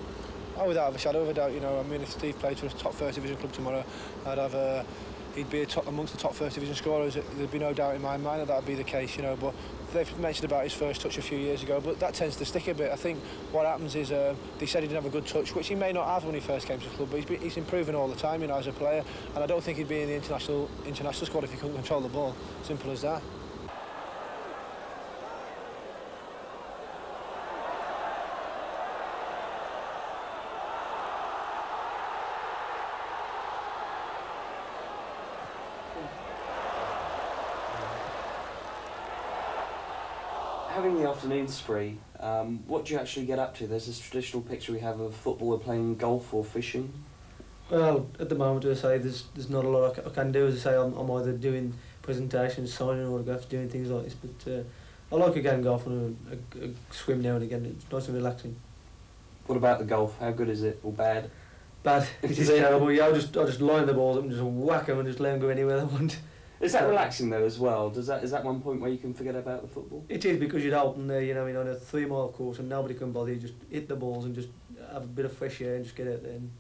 Oh, without a shadow of a doubt, you know. I mean, if Steve played for a top first division club tomorrow, I'd have a. He'd be a top, amongst the top first division scorers. There'd be no doubt in my mind that that'd be the case, you know. But they've mentioned about his first touch a few years ago, but that tends to stick a bit. I think what happens is uh, they said he didn't have a good touch, which he may not have when he first came to the club, but he's, been, he's improving all the time, you know, as a player. And I don't think he'd be in the international international squad if he couldn't control the ball. Simple as that. Afternoons free, um, what do you actually get up to? There's this traditional picture we have of a footballer playing golf or fishing. Well, at the moment, as I say, there's there's not a lot I ca- I can do. As I say, I'm, I'm either doing presentations, signing autographs, doing things like this. But uh, I like a game of golf and a, a, a swim now and again. It's nice and relaxing. What about the golf? How good is it or bad? Bad. It is terrible. Yeah, I just I just line the balls up and just whack them and just let them go anywhere they want. Is that relaxing though as well? Does that is that one point where you can forget about the football? It is because you're out and there, you know, on a three mile course and nobody can bother you. Just hit the balls and just have a bit of fresh air and just get out there and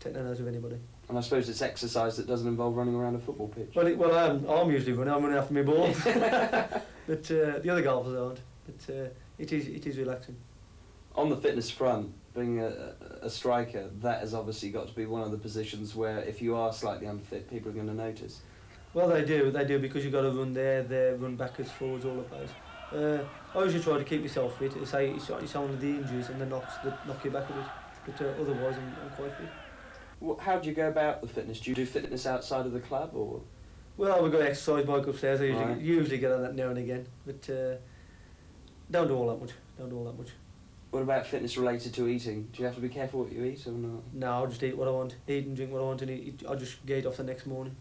take no notice of anybody. And I suppose it's exercise that doesn't involve running around a football pitch. Well, it, well, I'm, I'm usually running. I'm running after my ball, but uh, the other golfers aren't. But uh, it is it is relaxing. On the fitness front, being a, a striker, that has obviously got to be one of the positions where if you are slightly unfit, people are going to notice. Well, they do, they do because you've got to run there, there, run backwards, forwards, all of those. Uh, I usually try to keep myself fit. I say it's, it's only the injuries and the knocks that knock you back a bit. But uh, otherwise, I'm, I'm quite fit. Wh- How do you go about the fitness? Do you do fitness outside of the club or? Well, we've got an exercise bike upstairs. I usually, Right. usually get on that now and again. But uh, don't do all that much. Don't do all that much. What about fitness related to eating? Do you have to be careful what you eat or not? No, I'll just eat what I want, eat and drink what I want, and eat, I'll just get off the next morning.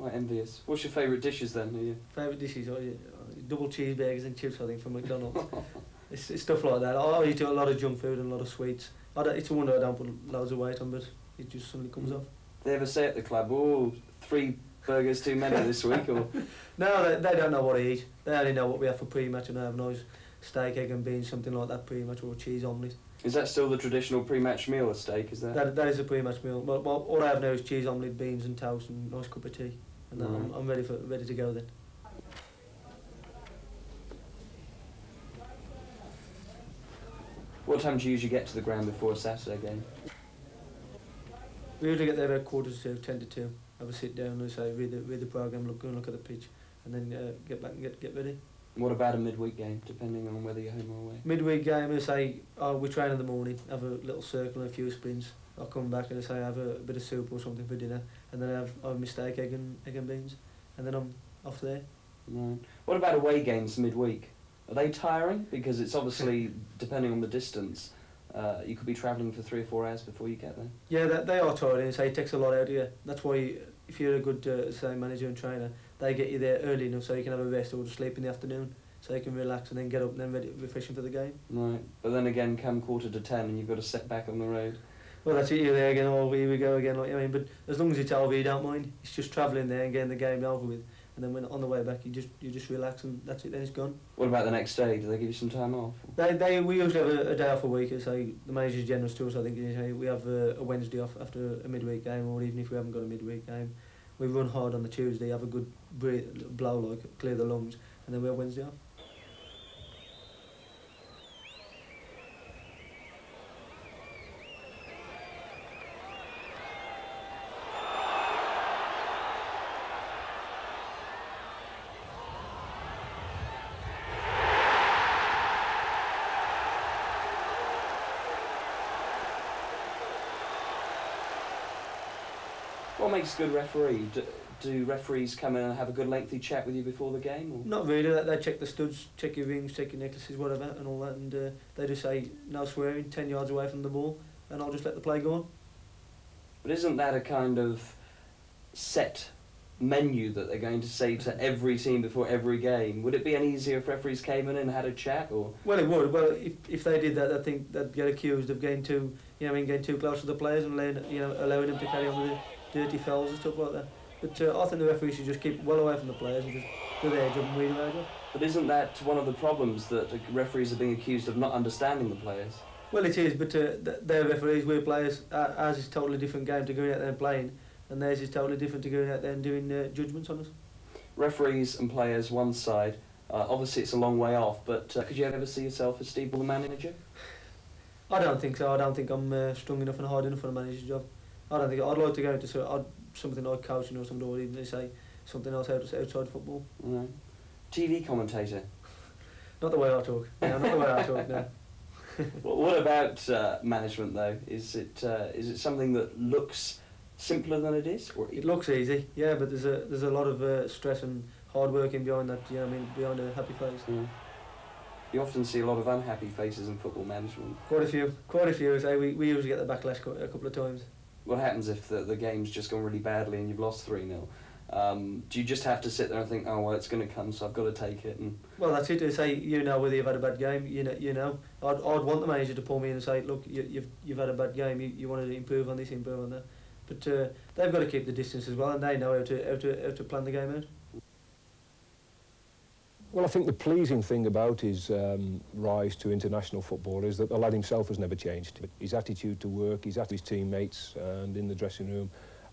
Quite envious. What's your favourite dishes then? Are you? Favourite dishes, oh, oh, double cheeseburgers and chips, I think, from McDonald's. it's, it's stuff like that. I eat a lot of junk food and a lot of sweets. I don't, it's a wonder I don't put loads of weight on, but it just suddenly comes mm. off. They ever say at the club, oh, three burgers too many this week? Or No, they, they don't know what I eat. They only know what we have for pre-match and I have nice steak, egg and beans, something like that pre-match, or cheese omelette. is that still the traditional pre-match meal, a steak? Is that? That, that is a pre-match meal. Well, well, all I have now is cheese omelette, beans and toast and a nice cup of tea. And then I'm, I'm ready for ready to go then. What time do you usually get to the ground before a Saturday game? We usually get there about quarter to ten to two. Have a sit down and say read the read the program, look go and look at the pitch, and then uh, get back and get get ready. What about a midweek game, depending on whether you're home or away? Midweek game, I say oh, we train in the morning, have a little circle and a few sprints. I'll come back and say I say have a, bit of soup or something for dinner, and then I have I have my steak, egg and egg and beans, and then I'm off there. Right. What about away games midweek? Are they tiring? Because it's obviously depending on the distance. Uh, you could be travelling for three or four hours before you get there. Yeah, that, they are tiring. Say it takes a lot out of you. That's why if you're a good uh, say manager and trainer, they get you there early enough so you can have a rest or just sleep in the afternoon, so you can relax and then get up and then ready refreshing for the game. Right. But then again, come quarter to ten, and you've got to set back on the road. Well, that's it. You're there again. Oh, here we go again. Like, I mean, but as long as it's over, you don't mind. It's just travelling there and getting the game over with, and then when on the way back, you just you just relax and that's it. Then it's gone. What about the next day? Do they give you some time off? They, they, we usually have a, a day off a week. So the manager's generous to us. I think we have a, a Wednesday off after a midweek game, or even if we haven't got a midweek game, we run hard on the Tuesday, have a good breathe, blow like clear the lungs, and then we have Wednesday off. What makes a good referee? Do, do referees come in and have a good lengthy chat with you before the game? Or? Not really. They, they check the studs, check your rings, check your necklaces, whatever, and all that, and uh, they just say no swearing, ten yards away from the ball, and I'll just let the play go on. But isn't that a kind of set menu that they're going to say to every team before every game? Would it be any easier if referees came in and had a chat, or Well, it would. Well, if, if they did that, I think they'd get accused of getting too, you know, I mean, getting too close to the players and letting, you know, allowing them to carry on with the dirty fouls and stuff like that. But uh, I think the referees should just keep well away from the players and just do their job and we do our job. But isn't that one of the problems that the referees are being accused of not understanding the players? Well, it is, but uh, they're referees, we're players. Ours is a totally different game to going out there and playing, and theirs is totally different to going out there and doing uh, judgments on us. Referees and players, one side. Uh, obviously, it's a long way off, but uh, could you ever see yourself as Steve Bull, the manager? I don't think so. I don't think I'm uh, strong enough and hard enough for a manager's job. I don't think I'd like to go into so- I'd, something like coaching or something, or even they say something else out, outside football. No. TV commentator. Not the way I talk. No, not the way I talk. No. Well, what about uh, management, though? Is it uh, is it something that looks simpler than it is? Or It looks easy, yeah, but there's a there's a lot of uh, stress and hard working behind that. You know, what I mean, behind a happy face. You often see a lot of unhappy faces in football management. Quite a few, quite a few. I say we, we usually get the backlash a couple of times. What happens if the, the game's just gone really badly and you've lost 3 0? Um, do you just have to sit there and think, oh, well, it's going to come, so I've got to take it? And Well, that's it. They say you know whether you've had a bad game. You know, you know. I'd, I'd want the manager to pull me in and say, look, you, you've you've had a bad game. You, you wanted to improve on this, improve on that. But uh, they've got to keep the distance as well, and they know how to how to how to plan the game out. Well, I think the pleasing thing about his um, rise to international football is that the lad himself has never changed. His attitude to work, his attitude to his teammates and in the dressing room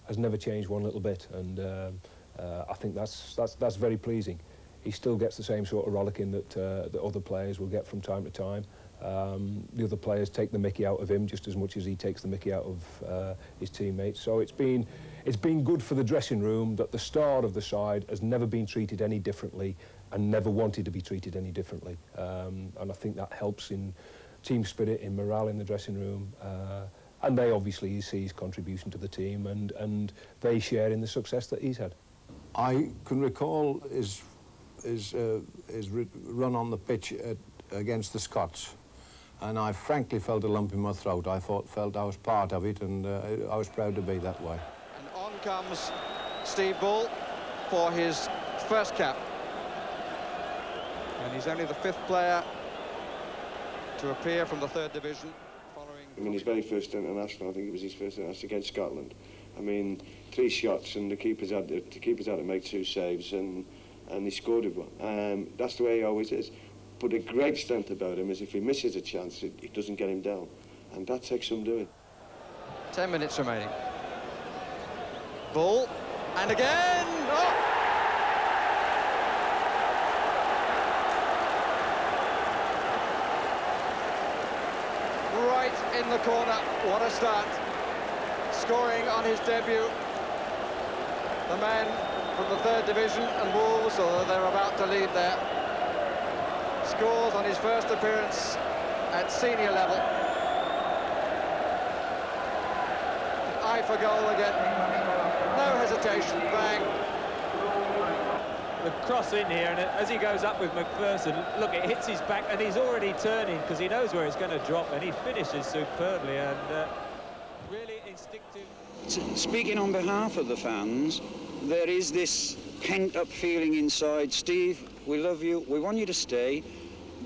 has never changed one little bit. And um, uh, I think that's, that's, that's very pleasing. He still gets the same sort of rollicking that, uh, that other players will get from time to time. Um, the other players take the mickey out of him just as much as he takes the mickey out of uh, his teammates. So it's been, it's been good for the dressing room that the star of the side has never been treated any differently and never wanted to be treated any differently. Um, and I think that helps in team spirit, in morale in the dressing room. Uh, and they obviously see his contribution to the team and, and they share in the success that he's had. I can recall his, his, uh, his run on the pitch at, against the Scots. and I frankly felt a lump in my throat. I thought, felt I was part of it, and uh, I was proud to be that way. And on comes Steve Bull for his first cap. And he's only the fifth player to appear from the third division. I mean, his very first international, I think it was his first international against Scotland. I mean, three shots and the keepers had to, the keepers had to make two saves and and he scored with one. Um, that's the way he always is. But the great strength about him is if he misses a chance, it, it doesn't get him down. And that takes some doing. Ten minutes remaining. Ball. and again! Oh! Right in the corner, what a start. Scoring on his debut. The man from the third division and Wolves, although they're about to leave there, scores on his first appearance at senior level. Eye for goal again. No hesitation, bang. The cross in here, and as he goes up with McPherson, look, it hits his back, and he's already turning because he knows where it's going to drop, and he finishes superbly, and uh, really instinctive. Speaking on behalf of the fans, there is this pent-up feeling inside. Steve, we love you, we want you to stay,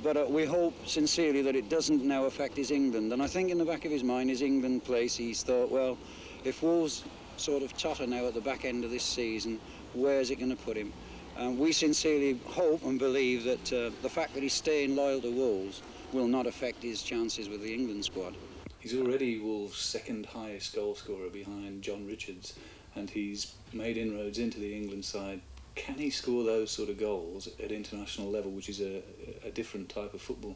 but uh, we hope sincerely that it doesn't now affect his England. And I think in the back of his mind, his England place, he's thought, well, if Wolves sort of totter now at the back end of this season, where's it going to put him? And we sincerely hope and believe that uh, the fact that he's staying loyal to Wolves will not affect his chances with the England squad. He's already Wolves' second highest goal scorer behind John Richards, and he's made inroads into the England side. Can he score those sort of goals at international level, which is a, a different type of football?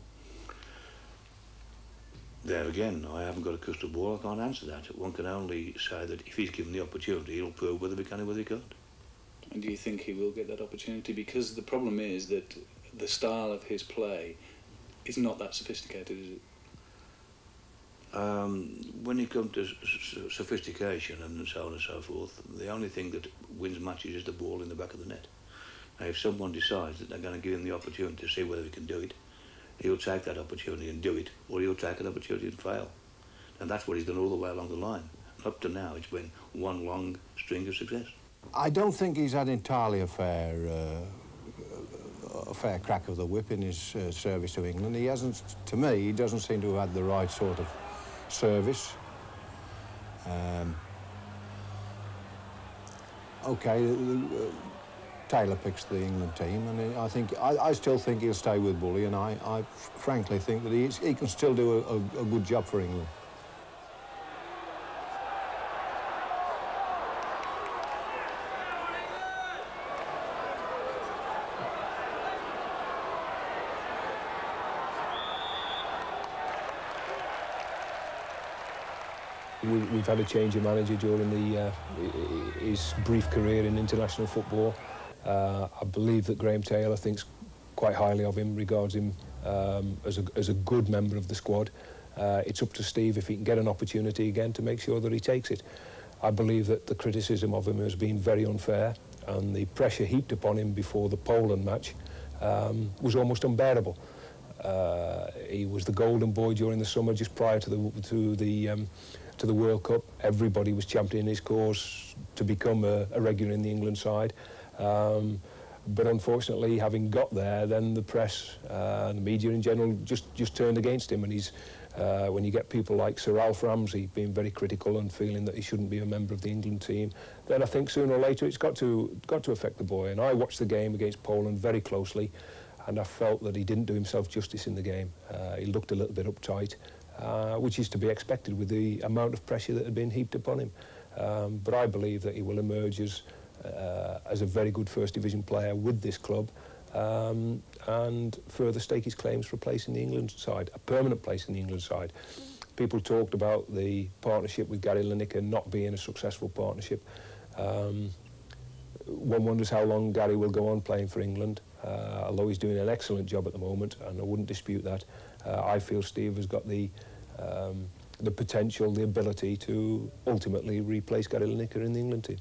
There again, I haven't got a crystal ball, I can't answer that. One can only say that if he's given the opportunity, he'll prove whether he can or whether he can't. And do you think he will get that opportunity? Because the problem is that the style of his play is not that sophisticated, is it? Um, when you come to sophistication and so on and so forth, the only thing that wins matches is the ball in the back of the net. Now, if someone decides that they're going to give him the opportunity to see whether he can do it, he'll take that opportunity and do it, or he'll take an opportunity and fail. And that's what he's done all the way along the line. Up to now, it's been one long string of success. I don't think he's had entirely a fair, uh, a fair crack of the whip in his uh, service to England. He hasn't, to me, he doesn't seem to have had the right sort of service. Um, okay, uh, Taylor picks the England team, and I think I, I, still think he'll stay with Bully, and I, I frankly think that he, can still do a, a, a good job for England. We've had a change of manager during the, uh, his brief career in international football. Uh, I believe that Graham Taylor thinks quite highly of him, regards him um, as, a, as a good member of the squad. Uh, it's up to Steve if he can get an opportunity again to make sure that he takes it. I believe that the criticism of him has been very unfair and the pressure heaped upon him before the Poland match um, was almost unbearable. Uh, he was the golden boy during the summer just prior to the, to the um, to the World Cup. Everybody was championing his cause to become a, a regular in the England side. Um, but unfortunately, having got there, then the press uh, and the media in general just, just turned against him. And he's, uh, when you get people like Sir Alf Ramsey being very critical and feeling that he shouldn't be a member of the England team, then I think sooner or later it's got to, got to affect the boy. And I watched the game against Poland very closely, and I felt that he didn't do himself justice in the game. Uh, he looked a little bit uptight uh, which is to be expected with the amount of pressure that had been heaped upon him. Um, but I believe that he will emerge as, uh, as a very good first division player with this club um, and further stake his claims for a place in the England side, a permanent place in the England side. People talked about the partnership with Gary Lineker not being a successful partnership. Um, one wonders how long Gary will go on playing for England, uh, although he's doing an excellent job at the moment, and I wouldn't dispute that. Uh, I feel Steve has got the um, the potential, the ability to ultimately replace Gary Lineker in the England team.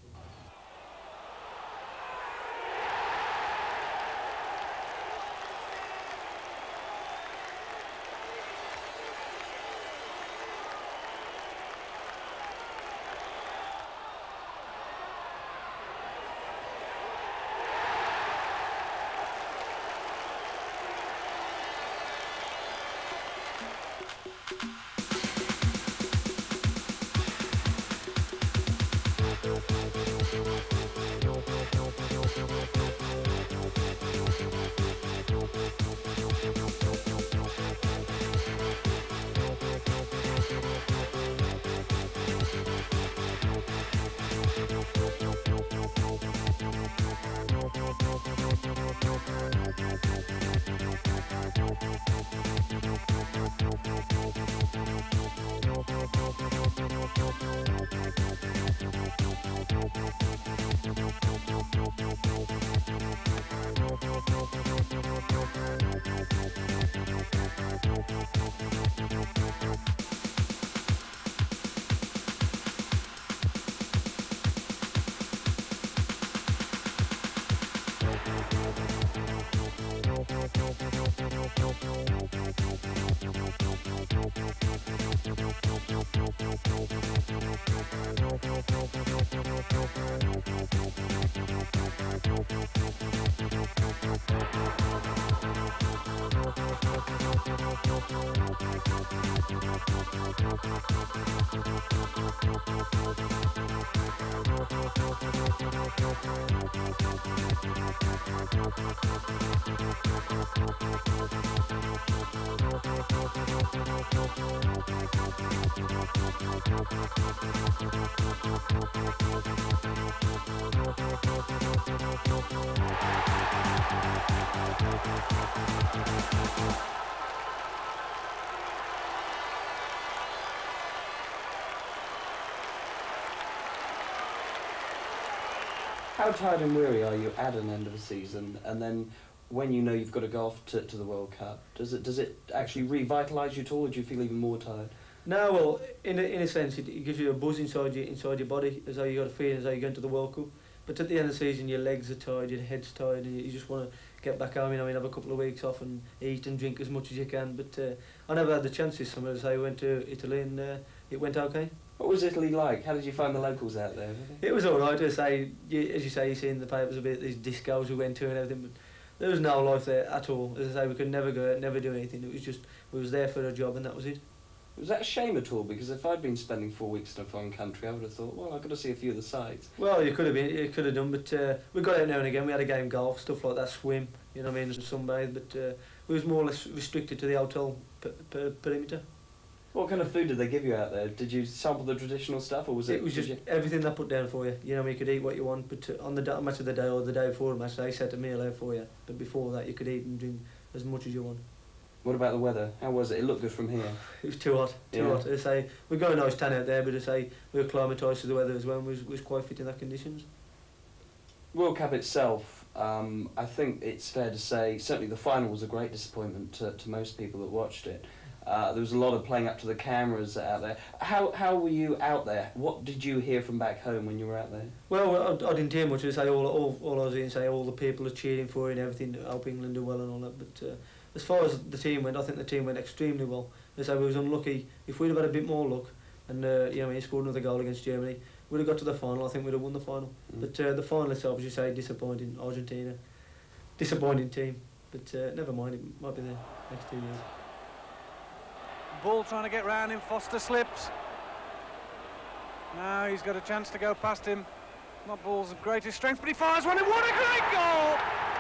How tired and weary are you at an end of a season, and then when you know you've got to go off to, to the World Cup, does it does it actually revitalise you at all, or do you feel even more tired? No, well, in a, in a sense, it, it gives you a buzz inside your inside your body, as how you got a feeling as though you're going to the World Cup. But at the end of the season, your legs are tired, your head's tired, and you, you just want to get back home. You know, I mean, have a couple of weeks off and eat and drink as much as you can. But uh, I never had the chance this summer. As I went to Italy and uh, it went okay. What was Italy like? How did you find the locals out there? It was all right. I say, you, as you say, you see in the papers a bit these discos we went to and everything, but there was no life there at all. As I say, we could never go out, never do anything. It was just we was there for a job and that was it. Was that a shame at all? Because if I'd been spending four weeks in a foreign country, I would have thought, well, I've got to see a few of the sites. Well, you could have been, you could have done, but uh, we got out now and again. We had a game golf, stuff like that, swim, you know what I mean, sunbathe. But uh, we was more or less restricted to the hotel per, per, perimeter. What kind of food did they give you out there? Did you sample the traditional stuff, or was it? It was just you- everything they put down for you. You know, I mean, you could eat what you want, but uh, on the match of the day or the day before the match, they set a meal out for you. But before that, you could eat and drink as much as you want. What about the weather? How was it? It looked good from here. It was too hot, too Yeah. hot. I say we got a nice tan out there, but I say we were acclimatised to the weather as well. and was was quite fit in that conditions. World Cup itself, um, I think it's fair to say, certainly the final was a great disappointment to, to most people that watched it. Uh, there was a lot of playing up to the cameras out there. How how were you out there? What did you hear from back home when you were out there? Well, I, I didn't hear much. I say all, all, all I was hearing say all the people are cheering for you and everything, hope England do well and all that. But uh, as far as the team went, I think the team went extremely well. As I we was unlucky. If we'd have had a bit more luck, and uh, you know, he scored another goal against Germany, we'd have got to the final. I think we'd have won the final. But uh, the final itself, as you say, disappointing. Argentina, disappointing team. But uh, never mind, it might be the next two years. Bull trying to get round him, Foster slips. Now he's got a chance to go past him. Not Bull's greatest strength, but he fires one, and what a great goal!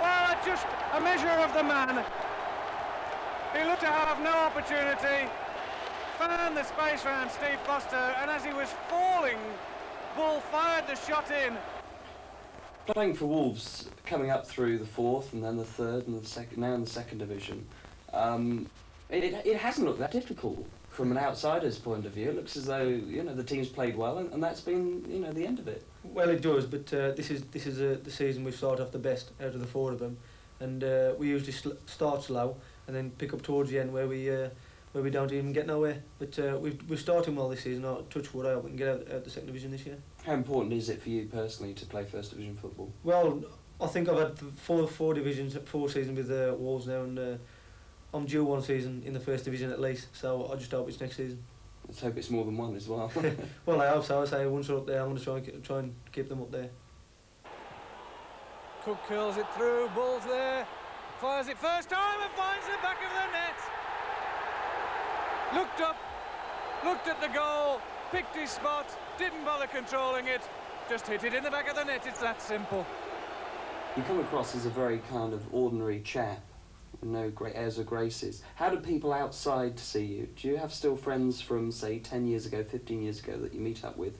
Well, just a measure of the man. He looked to have no opportunity, found the space around Steve Foster, and as he was falling, Bull fired the shot in. Playing for Wolves, coming up through the fourth and then the third and the second, now in the second division, um, it, it, it hasn't looked that difficult from an outsider's point of view. It looks as though you know the team's played well, and, and that's been you know the end of it. Well, it does, but uh, this is this is uh, the season we've started off the best out of the four of them, and uh, we usually sl- start slow and then pick up towards the end where we uh, where we don't even get nowhere. But uh, we've we're starting well this season. I'll touch wood. I hope we can get out, out the second division this year. How important is it for you personally to play first division football? Well, I think I've had four four divisions, four seasons with uh, Wolves now, and uh, I'm due one season in the first division at least. So I just hope it's next season. Let's hope it's more than one as well. Well, I hope so. I say once we're up there, I'm going to try and try and keep them up there. Cook curls it through, ball's there, fires it first time and finds the back of the net. looked up, looked at the goal, picked his spot, didn't bother controlling it, just hit it in the back of the net. It's that simple. You come across as a very kind of ordinary chap, with no great airs or graces. How do people outside see you? Do you have still friends from, say, 10 years ago, 15 years ago that you meet up with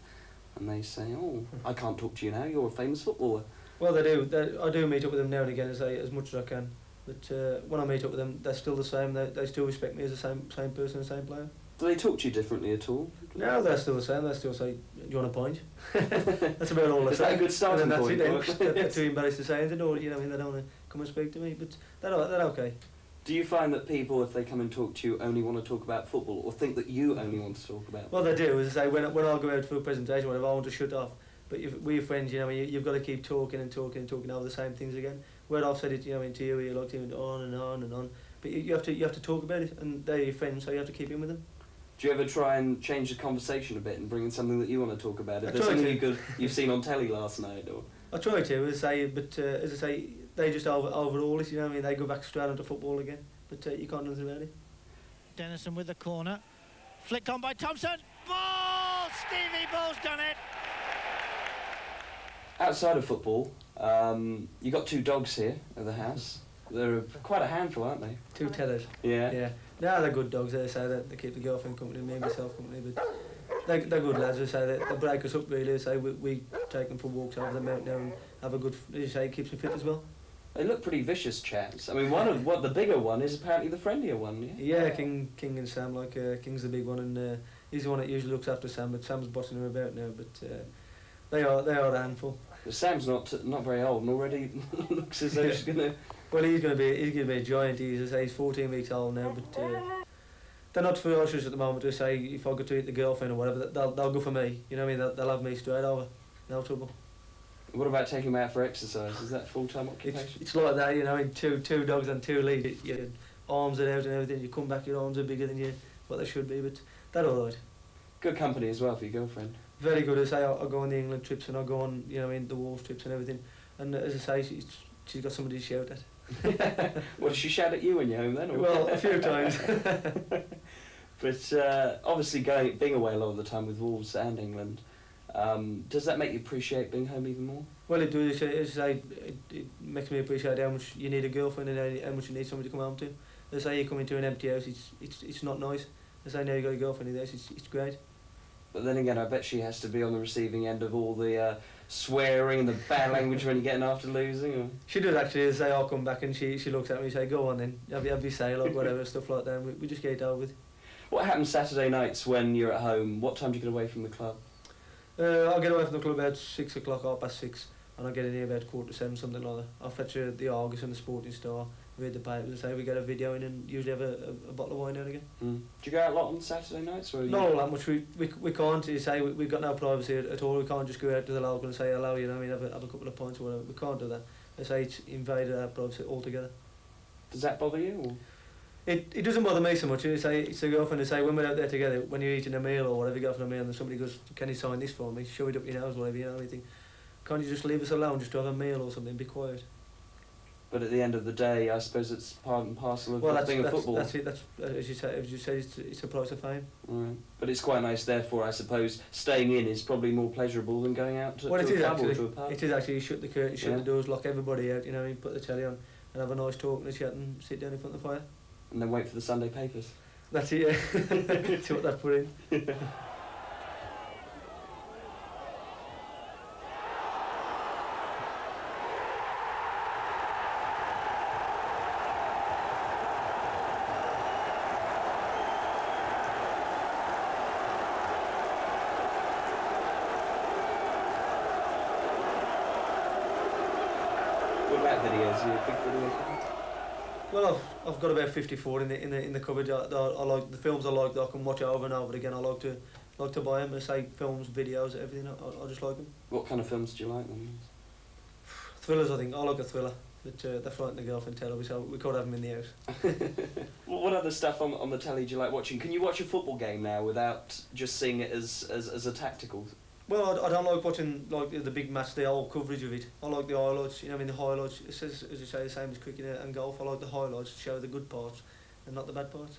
and they say, oh, I can't talk to you now, you're a famous footballer? Well, they do. They, I do meet up with them now and again as, I, as much as I can. But uh, when I meet up with them, they're still the same. They, they still respect me as the same same person, the same player. Do they talk to you differently at all? No, they're still the same. They still say, "Do you want a point?" that's about all they Is say. that a good starting and then point? That's it. They're, they're too embarrassed to say anything, or you know, I mean, they don't come and speak to me. But they're they're okay. Do you find that people, if they come and talk to you, only want to talk about football or think that you only want to talk about Well, they do. As I say, when when I go out for a presentation, whatever, I want to shut off. But if we're friends, you know, I you, you've got to keep talking and talking and talking over the same things again. Where I've said it, you know, into you, you like to on and on and on. But you, you have to you have to talk about it, and they're your friends, so you have to keep in with them. Do you ever try and change the conversation a bit and bring in something that you want to talk about? I If there's something to. you could, you've seen on telly last night, or I try to, as I say, but uh, as I say, they just over overall it. You know, what I mean, they go back straight onto football again. But uh, you can't do anything about it. Dennison with the corner. Flicked on by Thompson. Bull! Stevie Bull's done it. outside of football, um, you got two dogs here at the house. They're quite a handful, aren't they? Two tellers. Yeah. Yeah. No, they're good dogs. They say that they keep the girlfriend company, me and myself company. But they they're good lads. They say that they break us up really. They say we, we take them for walks over the mountain and have a good. They say it keeps them fit as well. They look pretty vicious chaps. I mean, one of what the bigger one is apparently the friendlier one. Yeah. Yeah, King King and Sam. Like uh, King's the big one, and uh, he's the one that usually looks after Sam. But Sam's bossing him about now. But uh, they are they are a handful. But Sam's not not very old and already looks as though she's gonna. Well, he's going to be he's going to be a giant. He's he's 14 weeks old now, but uh, they're not ferocious at the moment. To say if I go to eat the girlfriend or whatever, they'll they'll go for me. You know what I mean? They'll, they'll have me straight over. No trouble. What about taking them out for exercise? Is that full time occupation? it's like that, you know. In two two dogs and two leads, your arms are out and everything. You come back, your arms are bigger than you what they should be, but they're all right. Good company as well for your girlfriend. Very good. As I say, I, I go on the England trips and I go on, you know, in the Wolves trips and everything. And as I say, she's she's got somebody to shout at. Well, does she shout at you when you're home then? Or? Well, a few times. but uh, obviously, going being away a lot of the time with Wolves and England, um, does that make you appreciate being home even more? Well, it does. As I say, it, it makes me appreciate how much you need a girlfriend and how, much you need somebody to come home to. As I say, you come into an empty house, it's it's it's not nice. As I know you've got a girlfriend in there, it's it's great. But then again, I bet she has to be on the receiving end of all the uh, swearing and the bad language when you're getting after losing. Or... She does actually. As I say, I'll come back and she she looks at me and say, "Go on then, have have your say, like whatever stuff like that." And we, we just get it over with. What happens Saturday nights when you're at home? What time do you get away from the club? Uh, I'll get away from the club about six o'clock, half past six, and I'll get in here about quarter to seven, something like that. I'll fetch uh, the Argus and the Sporting Star, read the papers, and say we get a video in, and usually have a, a, a bottle of wine and again. Mm. Do you go out a lot on Saturday nights? Or. Not all that much. We, we, we can't. You say we, we've got no privacy at, at all. We can't just go out to the local and say hello. You know, I mean, have a, have a couple of pints or whatever. We can't do that. I say it's invaded our privacy altogether. Does that bother you? Or? It, it doesn't bother me so much. You say it's the girlfriend to say when we're out there together, when you're eating a meal or whatever, you go for a meal, and somebody goes, "Can you sign this for me? Show it up your nose, whatever." You know, anything. Can't you just leave us alone, just to have a meal or something, be quiet? But at the end of the day, I suppose it's part and parcel of Well, the thing of football. that's it. That's uh, as you say. As you say, it's, it's a price of fame. Right. But it's quite nice, therefore, I suppose, staying in is probably more pleasurable than going out to, well, to it a is club or to a pub. It is actually. You shut the curtain, shut Yeah. the doors, lock everybody out. You know, mean, put the telly on, and have a nice talk and a chat, and sit down in front of the fire. And then wait for the Sunday papers. That's it. Yeah. See what they've put in. What about videos? Are you a big video fan? Well, I've, got about 54 in the in the in the cupboard. I, I, I like the films I like I can watch it over and over again. I like to like to buy them. I say films, videos, everything. I, I just like them. What kind of films do you like then? Thrillers, I think. I like a thriller. But uh, they're frightening the girlfriend tell me, so we can't have them in the house. Well, what other stuff on, on the telly do you like watching? Can you watch a football game now without just seeing it as, as, as a tactical? Well, I, I don't like watching like the big match, the whole coverage of it. I like the highlights. You know, I mean the highlights. It says, as you say, the same as cricket and golf. I like the highlights to show the good parts and not the bad parts.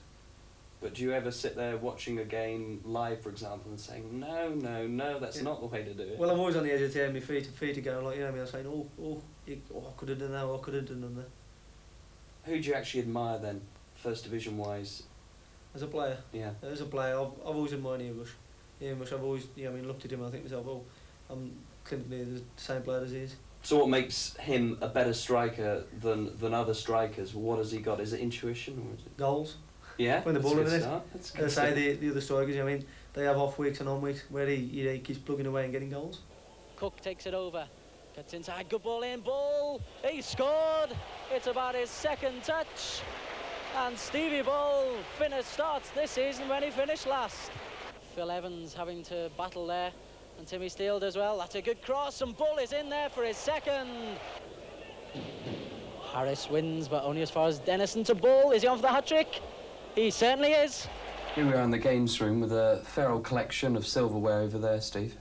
But do you ever sit there watching a game live, for example, and saying, no, no, no, that's Yeah. not the way to do it? Well, I'm always on the edge of tearing my feet, feet to go, like, you know what I mean? I'm saying, oh, oh, oh I could have done that, oh, I could have done that. Who do you actually admire then, first division wise? As a player? Yeah. As a player, I've, I've always admired Ian Rush. Ian Rush, I've always, you know, I mean, looked at him and I think to myself, oh, I'm clinically the same player as he is. So what makes him a better striker than than other strikers? What has he got? Is it intuition or is it Goals. Yeah, When the that's ball a in good it. start. That's a As I good say, the, the other strikers, I mean, they have off weeks and on weeks where he, you know, he keeps plugging away and getting goals. Cook takes it over. Gets inside, good ball in, ball. He scored. It's about his second touch. And Stevie Bull finish starts this season when he finished last. Phil Evans having to battle there. And Timmy Steele as well. That's a good cross, and Bull is in there for his second. Harris wins, but only as far as Dennison to Bull. Is he on for the hat trick? He certainly is. Here we are in the games room with a feral collection of silverware over there, Steve.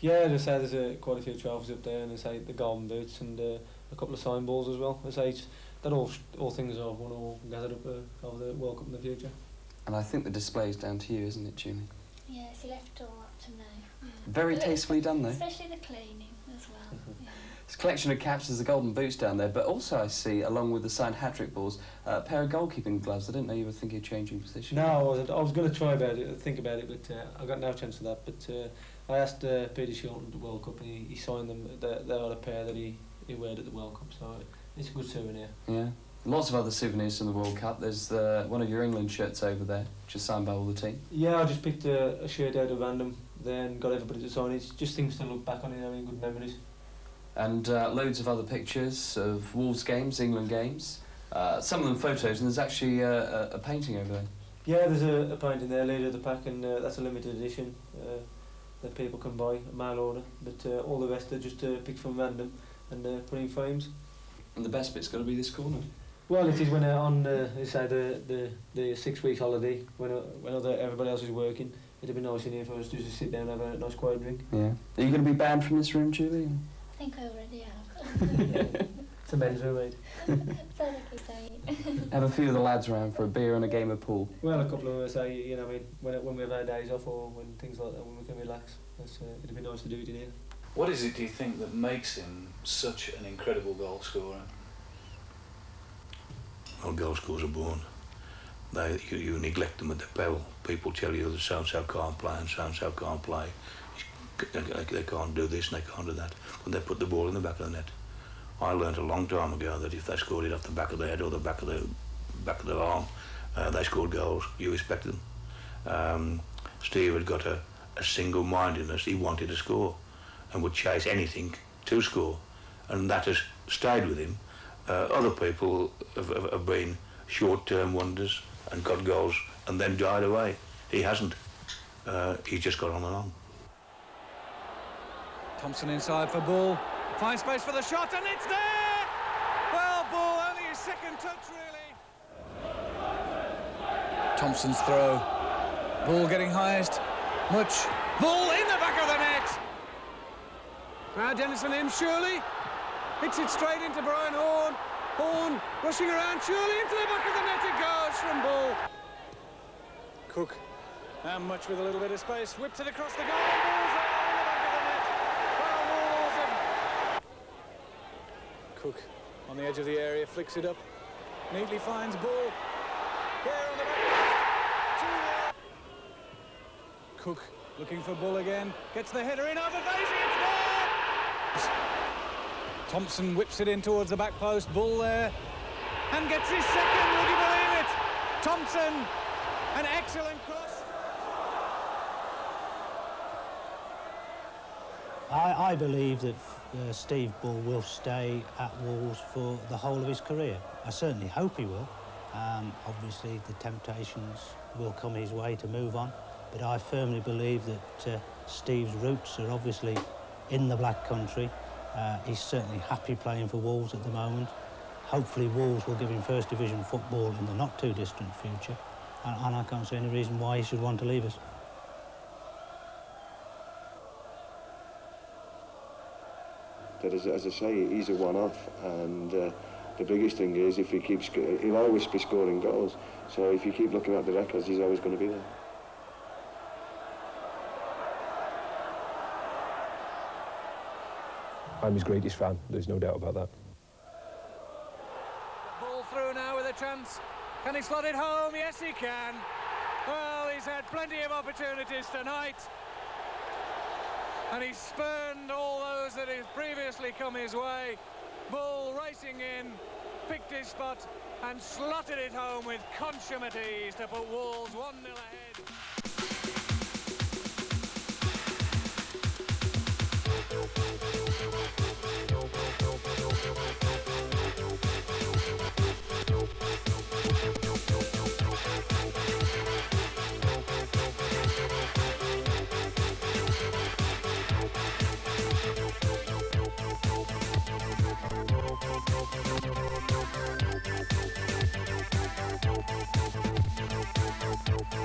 Yeah, they say there's a, quite a few trophies up there, and they say the golden boots and uh, a couple of sign balls as well. They say it's, that all all things I've won all gathered up uh, over the World Cup in the future. And I think the display's down to you, isn't it, Julie? Yes, he left it all up to me. Yeah. Very But tastefully done, though. Especially the cleaning as well. yeah. There's a collection of caps, there's the golden boots down there, but also I see, along with the signed hat-trick balls, uh, a pair of goalkeeping gloves. I didn't know you were thinking of changing position. No, I was I was going to try about it, think about it, but uh, I got no chance of that. But uh, I asked uh, Peter Shilton at the World Cup, and he, he signed them. They, they are a pair that he, he wore at the World Cup, so it's a good souvenir. Yeah. Lots of other souvenirs from the World Cup. There's the, one of your England shirts over there, which is signed by all the team. Yeah, I just picked a, a shirt out of random, then got everybody to sign it. Just things to look back on, you know, in good memories. And uh, loads of other pictures of Wolves games, England games. Uh, some of them photos, and there's actually uh, a, a painting over there. Yeah, there's a, a painting there, leader of the pack, and uh, that's a limited edition uh, that people can buy, a mail order. But uh, all the rest are just uh, picked from random and uh, put in frames. And the best bit's got to be this corner. Well, it is when uh, on uh, they say the, the, the six week holiday when uh, when other, everybody else is working. It'd be nice in here for us to just to sit down and have a nice quiet drink. Yeah. Are you going to be banned from this room, Julie? I think I already have. It's a men's room, mate. so like you say. Have a few of the lads around for a beer and a game of pool. Well, a couple of us say, you know, I mean, when when we have our days off or when things like that, when we can relax, that's, uh, it'd be nice to do it in here. What is it, do you think, that makes him such an incredible goal scorer? Well, goal scorers are born. They, you, you neglect them at the pebble. People tell you that so-and-so can't play and so-and-so can't play. They, can't do this and they can't do that. But they put the ball in the back of the net. I learnt a long time ago that if they scored it off the back of the head or the back of the back of the arm, uh, they scored goals. You respected them. Um, Steve had got a, a single-mindedness. He wanted to score and would chase anything to score. And that has stayed with him. Uh, other people have, have, have been short-term wonders and got goals and then died away. He hasn't. Uh, he's just got on and on. Thompson inside for Bull. Finds space for the shot, and it's there! Well, Bull, only his second touch, really. Thompson's throw. Ball getting highest. Mutch. Bull in the back of the net! Now Dennison in, surely. Hits it straight into Brian Horne. Horne rushing around, surely into the back of the net it goes from Bull. Cook. And Mutch with a little bit of space. Whips it across the goal. and Bull's there in the back of the net. Cook on the edge of the area, flicks it up. Neatly finds Bull. Here on the back. Cook looking for Bull again. Gets the header in over Vasey. It's! Thompson whips it in towards the back post. Bull there. And gets his second. Would you believe it? Thompson. An excellent cross. I, I believe that uh, Steve Bull will stay at Wolves for the whole of his career. I certainly hope he will. Um, obviously, the temptations will come his way to move on, but I firmly believe that uh, Steve's roots are obviously in the Black Country. Uh, he's certainly happy playing for Wolves at the moment. Hopefully, Wolves will give him First Division football in the not too distant future, and, and I can't see any reason why he should want to leave us. that, as, as I say, he's a one-off, and uh, the biggest thing is if he keeps, he'll always be scoring goals. So if you keep looking at the records, he's always going to be there. I'm his greatest fan, there's no doubt about that. Bull through now with a chance. Can he slot it home? Yes, he can. Well, he's had plenty of opportunities tonight. And he's spurned all those that have previously come his way. Bull racing in, picked his spot and slotted it home with consummate ease to put Wolves 1-0 ahead.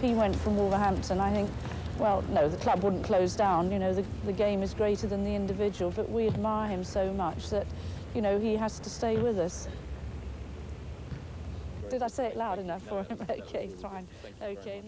he went from Wolverhampton I think well no the club wouldn't close down. You know the, the game is greater than the individual but we admire him so much that you know he has to stay with us. Did I say it loud enough for him? Okay fine. Okay